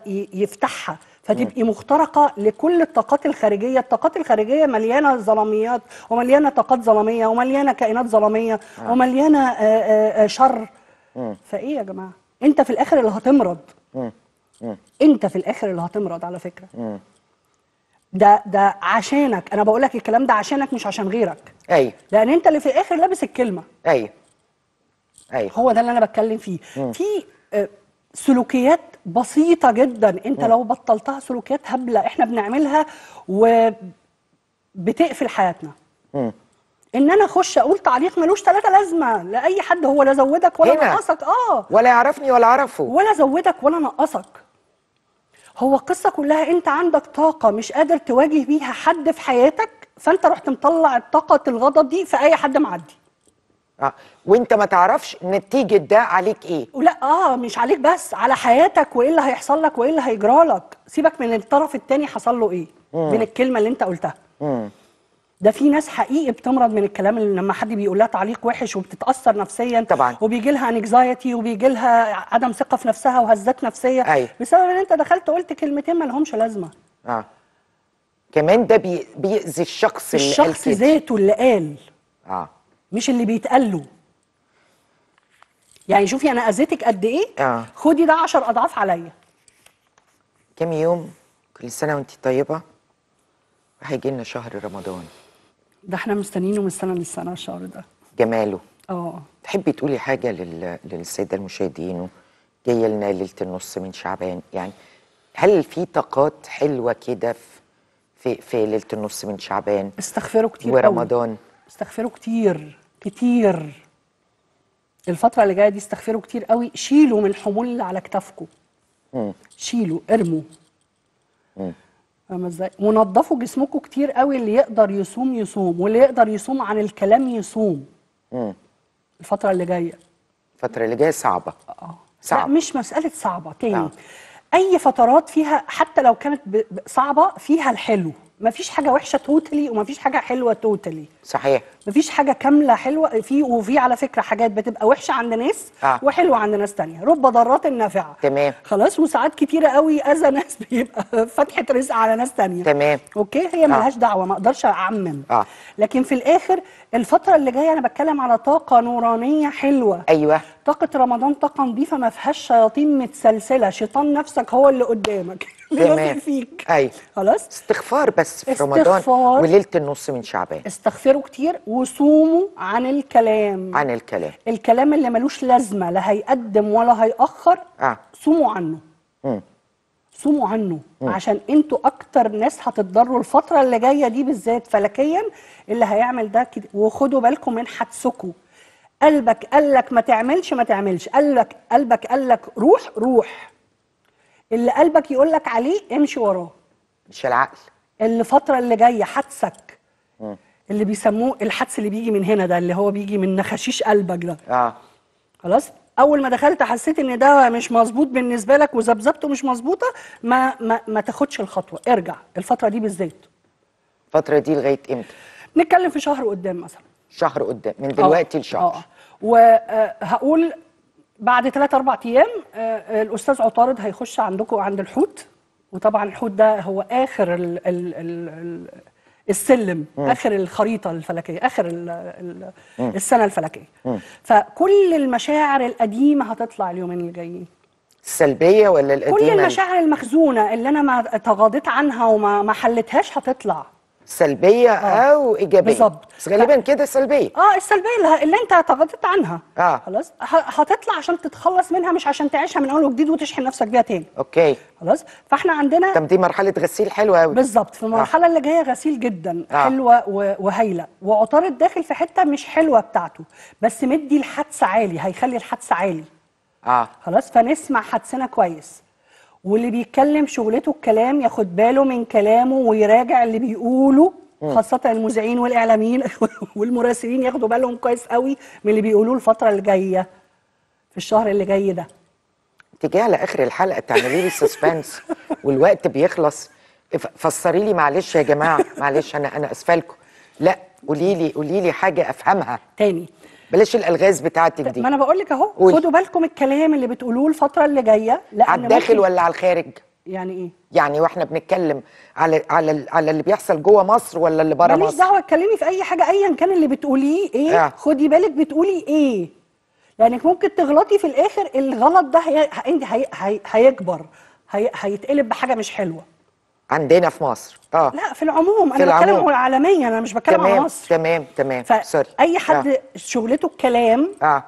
ي- يفتحها فتبقي مخترقة لكل الطاقات الخارجية. الطاقات الخارجية مليانة ظلاميات ومليانة طاقات ظلامية ومليانة كائنات ظلامية ومليانة آه، آه، آه، شر. فإيه يا جماعة؟ أنت في الآخر اللي هتمرض. أنت في الآخر اللي هتمرض على فكرة. ده ده عشانك. أنا بقول لك الكلام ده عشانك مش عشان غيرك. أيوه لأن أنت اللي في الآخر لابس الكلمة. أيوه أيوه هو ده اللي أنا بتكلم فيه. في آه، سلوكيات بسيطة جدا. أنت لو بطلتها سلوكيات هبلة إحنا بنعملها وبتقفل حياتنا. إن أنا أخش أقول تعليق ملوش ثلاثة لازمة لأي حد هو لا زودك ولا هنا. نقصك. آه. ولا يعرفني ولا أعرفه. ولا زودك ولا نقصك. هو القصة كلها أنت عندك طاقة مش قادر تواجه بيها حد في حياتك فأنت رحت مطلع طاقة الغضب دي في أي حد معدي. آه. وانت ما تعرفش نتيجة ده عليك إيه. ولا آه مش عليك بس على حياتك وإيه اللي هيحصل لك وإيه اللي هيجرى لك. سيبك من الطرف التاني حصل له إيه من الكلمة اللي أنت قلتها. ده في ناس حقيقي بتمرض من الكلام اللي لما حد بيقول لها تعليق وحش وبتتأثر نفسيا طبعاً. وبيجي لها انكزايتي وبيجي لها عدم ثقة في نفسها وهزات نفسية. أيوة. بسبب إن أنت دخلت قلت كلمتين ما لهمش لازمة. آه. كمان ده بي... بيأذي الشخص الشخص. ذاته اللي قال. آه. مش اللي بيتقال له. يعني شوفي أنا أذيتك قد إيه؟ آه. خدي ده 10 أضعاف عليا. كام يوم كل سنة وانت طيبة؟ وهيجي لنا شهر رمضان. ده إحنا مستنيينه من سنه للسنة الشهر ده. جماله. آه. تحبي تقولي حاجة لل... للساده المشاهدين جاية لنا ليلة النص من شعبان؟ يعني هل في طاقات حلوة كده في في, في ليلة النص من شعبان؟ استغفروا كتير قوي. ورمضان. استغفروا كتير. كتير. الفترة اللي جاية دي استغفروا كتير قوي. شيلوا من الحمول اللي على كتافكم. شيلوا ارموا. فاهمة إزاي؟ ونضفوا جسمكم كتير قوي اللي يقدر يصوم يصوم واللي يقدر يصوم عن الكلام يصوم. الفترة اللي جاية. الفترة اللي جاية صعبة. آه. لا صعب. مش مسألة صعبة تاني. آه. أي فترات فيها حتى لو كانت صعبة فيها الحلو. مفيش حاجة وحشة totally ومفيش حاجة حلوة totally صحيح. مفيش حاجة كاملة حلوة في وفي على فكرة حاجات بتبقى وحشة عند ناس آه. وحلوة عند ناس تانية. رب ضارة نافعة. تمام. خلاص وساعات كتيرة قوي أذى ناس بيبقى فتحة رزق على ناس تانية. تمام. okay؟ هي ملهاش دعوة ما أقدرش أعمم. آه. لكن في الآخر الفترة اللي جاية أنا بتكلم على طاقة نورانية حلوة. أيوه. طاقة رمضان طاقة نظيفة ما فيهاش شياطين متسلسلة. شيطان نفسك هو اللي قدامك. اللي فيك. أيوه. خلاص؟ استغفار بس في رمضان استغفار. وليلة النص من شعبان. استغفروا كتير وصوموا عن الكلام. عن الكلام. الكلام اللي ملوش لازمة لا هيقدم ولا هيأخر آه. صوموا عنه. مم. صوموا عنه. عشان أنتوا أكتر ناس هتتضروا الفترة اللي جاية دي بالذات. فلكيا اللي هيعمل ده كده وخدوا بالكم من حدسكم قلبك قال لك ما تعملش ما تعملش. قلبك قلبك قال لك روح روح. اللي قلبك يقول لك عليه امشي وراه. مش العقل. الفترة اللي جاية حدسك اللي بيسموه الحدس اللي بيجي من هنا ده اللي هو بيجي من نخاشيش قلبك ده. آه. خلاص؟ أول ما دخلت حسيت إن ده مش مظبوط بالنسبة لك وذبذبته مش مظبوطة ما ما ما تاخدش الخطوة. ارجع. الفترة دي بالذات. الفترة دي لغاية إمتى؟ نتكلم في شهر قدام مثلا. شهر قدام من دلوقتي لشهر. آه. وهقول بعد 3 4 أيام آه، آه، الأستاذ عطارد هيخش عندكم عند الحوت. وطبعا الحوت ده هو آخر ال ال ال ال السلم آخر الخريطة الفلكية آخر ال ال السنة الفلكية. فكل المشاعر القديمة هتطلع اليومين اللي جايين السلبية ولا القديمة؟ كل المشاعر المخزونة اللي أنا ما تغاضيت عنها وما ما حلتهاش هتطلع. سلبية أو إيجابية؟ بالظبط. بس غالبا كده سلبية. آه السلبية اللي, اللي أنت تغاضيت عنها. آه. خلاص. هتطلع عشان تتخلص منها مش عشان تعيشها من أول وجديد وتشحن نفسك بيها تاني. أوكي. خلاص. فإحنا عندنا طب دي مرحلة غسيل حلوة قوي بالظبط. في المرحلة اللي جاية غسيل جدا آه. حلوة و- وهايلة. وعطارد داخل في حتة مش حلوة بتاعته بس مدي الحدس عالي هيخلي الحدس عالي. آه. خلاص. فنسمع حدسنا كويس. واللي بيتكلم شغلته الكلام ياخد باله من كلامه ويراجع اللي بيقوله خاصة المذيعين والإعلاميين والمراسلين ياخدوا بالهم كويس قوي من اللي بيقولوه الفترة اللي جاية في الشهر اللي جاي ده. تيجي على اخر الحلقة تعملي لي سسبنس والوقت بيخلص فسري لي معلش يا جماعة معلش أنا أنا اسفه لكم لا قولي لي قولي لي حاجة أفهمها. تاني. بلاش الألغاز بتاعتك دي ما أنا بقول لك قولي. خدوا بالكم الكلام اللي بتقولوه الفترة اللي لأن على الداخل ولا على الخارج يعني إيه؟ يعني وإحنا بنتكلم على على على اللي بيحصل جوه مصر ولا اللي بره ماليش مصر دعوة اتكلمي في أي حاجة ايا كان اللي بتقوليه إيه آه. خدي بالك بتقولي إيه لأنك ممكن تغلطي في الآخر الغلط ده هي... هي... هي... هي... هيكبر هي... هيتقلب بحاجة مش حلوة عندنا في مصر. آه. لا في العموم في أنا بتكلم العموم. عالميا أنا مش بتكلم على تمام مصر. تمام تمام. sorry فأي حد آه. شغلته الكلام آه.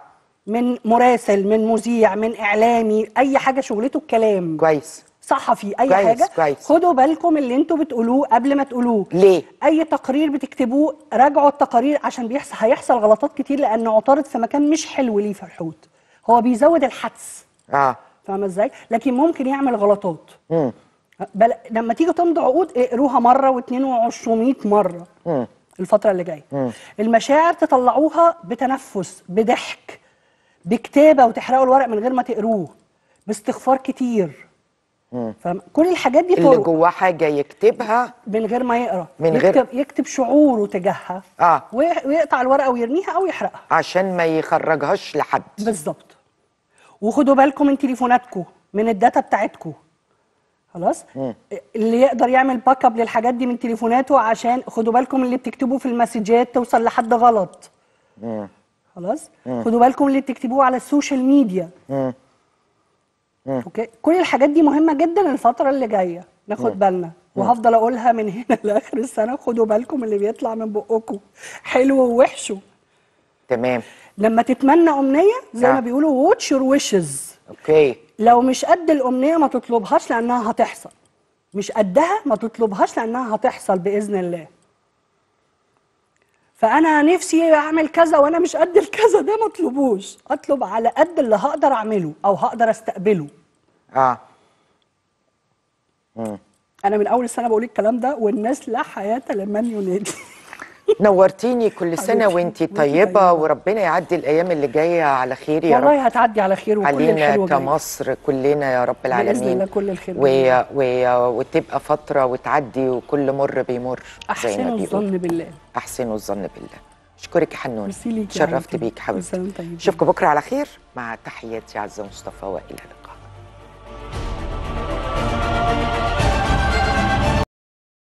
من مراسل من مذيع من إعلامي أي حاجة شغلته الكلام. كويس. صحفي أي كويس، حاجة كويس. خدوا بالكم اللي أنتوا بتقولوه قبل ما تقولوه. ليه؟ أي تقرير بتكتبوه راجعوا التقارير عشان بيحصل هيحصل غلطات كتير لأن عطارد في مكان مش حلو ليه في الحوت هو بيزود الحدس. آه. فاهمة إزاي؟ لكن ممكن يعمل غلطات. بل... لما تيجي تمضوا عقود اقروها مرة واثنين وعشرمية مرة. الفترة اللي جاية. المشاعر تطلعوها بتنفس بضحك بكتابة وتحرقوا الورق من غير ما تقروه باستغفار كتير. فاهم؟ كل الحاجات دي اللي جواه حاجة يكتبها من غير ما يقرأ. من غير- يكتب يكتب شعوره تجاهها. وي- ويقطع الورقة ويرميها أو يحرقها. عشان ما يخرجهاش لحد. بالظبط. وخدوا بالكم من تليفوناتكم من الداتا بتاعتكم خلاص؟ اللي يقدر يعمل backup للحاجات دي من تليفوناته عشان خدوا بالكم اللي بتكتبوا في المسجات توصل لحد غلط. خلاص؟ خدوا بالكم اللي بتكتبوه على ال social media okay؟ كل الحاجات دي مهمة جدا الفترة اللي جاية. ناخد بالنا. وهفضل أقولها من هنا لآخر السنة. خدوا بالكم اللي بيطلع من بقكم. حلو ووحشه تمام. لما تتمنى أمنية زي نعم. ما بيقولوا watch your wishes okay. لو مش قد الأمنية ما تطلبهاش لأنها هتحصل. مش قدها ما تطلبهاش لأنها هتحصل بإذن الله. فأنا نفسي أعمل كذا وأنا مش قد الكذا ده ما اطلبوش. أطلب على قد اللي هقدر أعمله أو هقدر أستقبله. آه. أنا من أول السنة بقول الكلام ده والناس لا حياة لمن ينادي. نورتيني كل سنة وانتي طيبة طيبة. وربنا يعدي الأيام اللي جاية على خير يا رب. والله هتعدي على خير وكل علينا الحلو جاي كمصر كلنا يا رب العالمين الله كل الخير و... و... وتبقى فترة وتعدي وكل مر بيمر أحسنوا بيقولوا. الظن بالله. أحسنوا الظن بالله. أشكرك يا حنون. شرفت. بيك حبيبتي. وانت. أشوفكم بكرة على خير. مع تحياتي عزه مصطفى وإلى اللقاء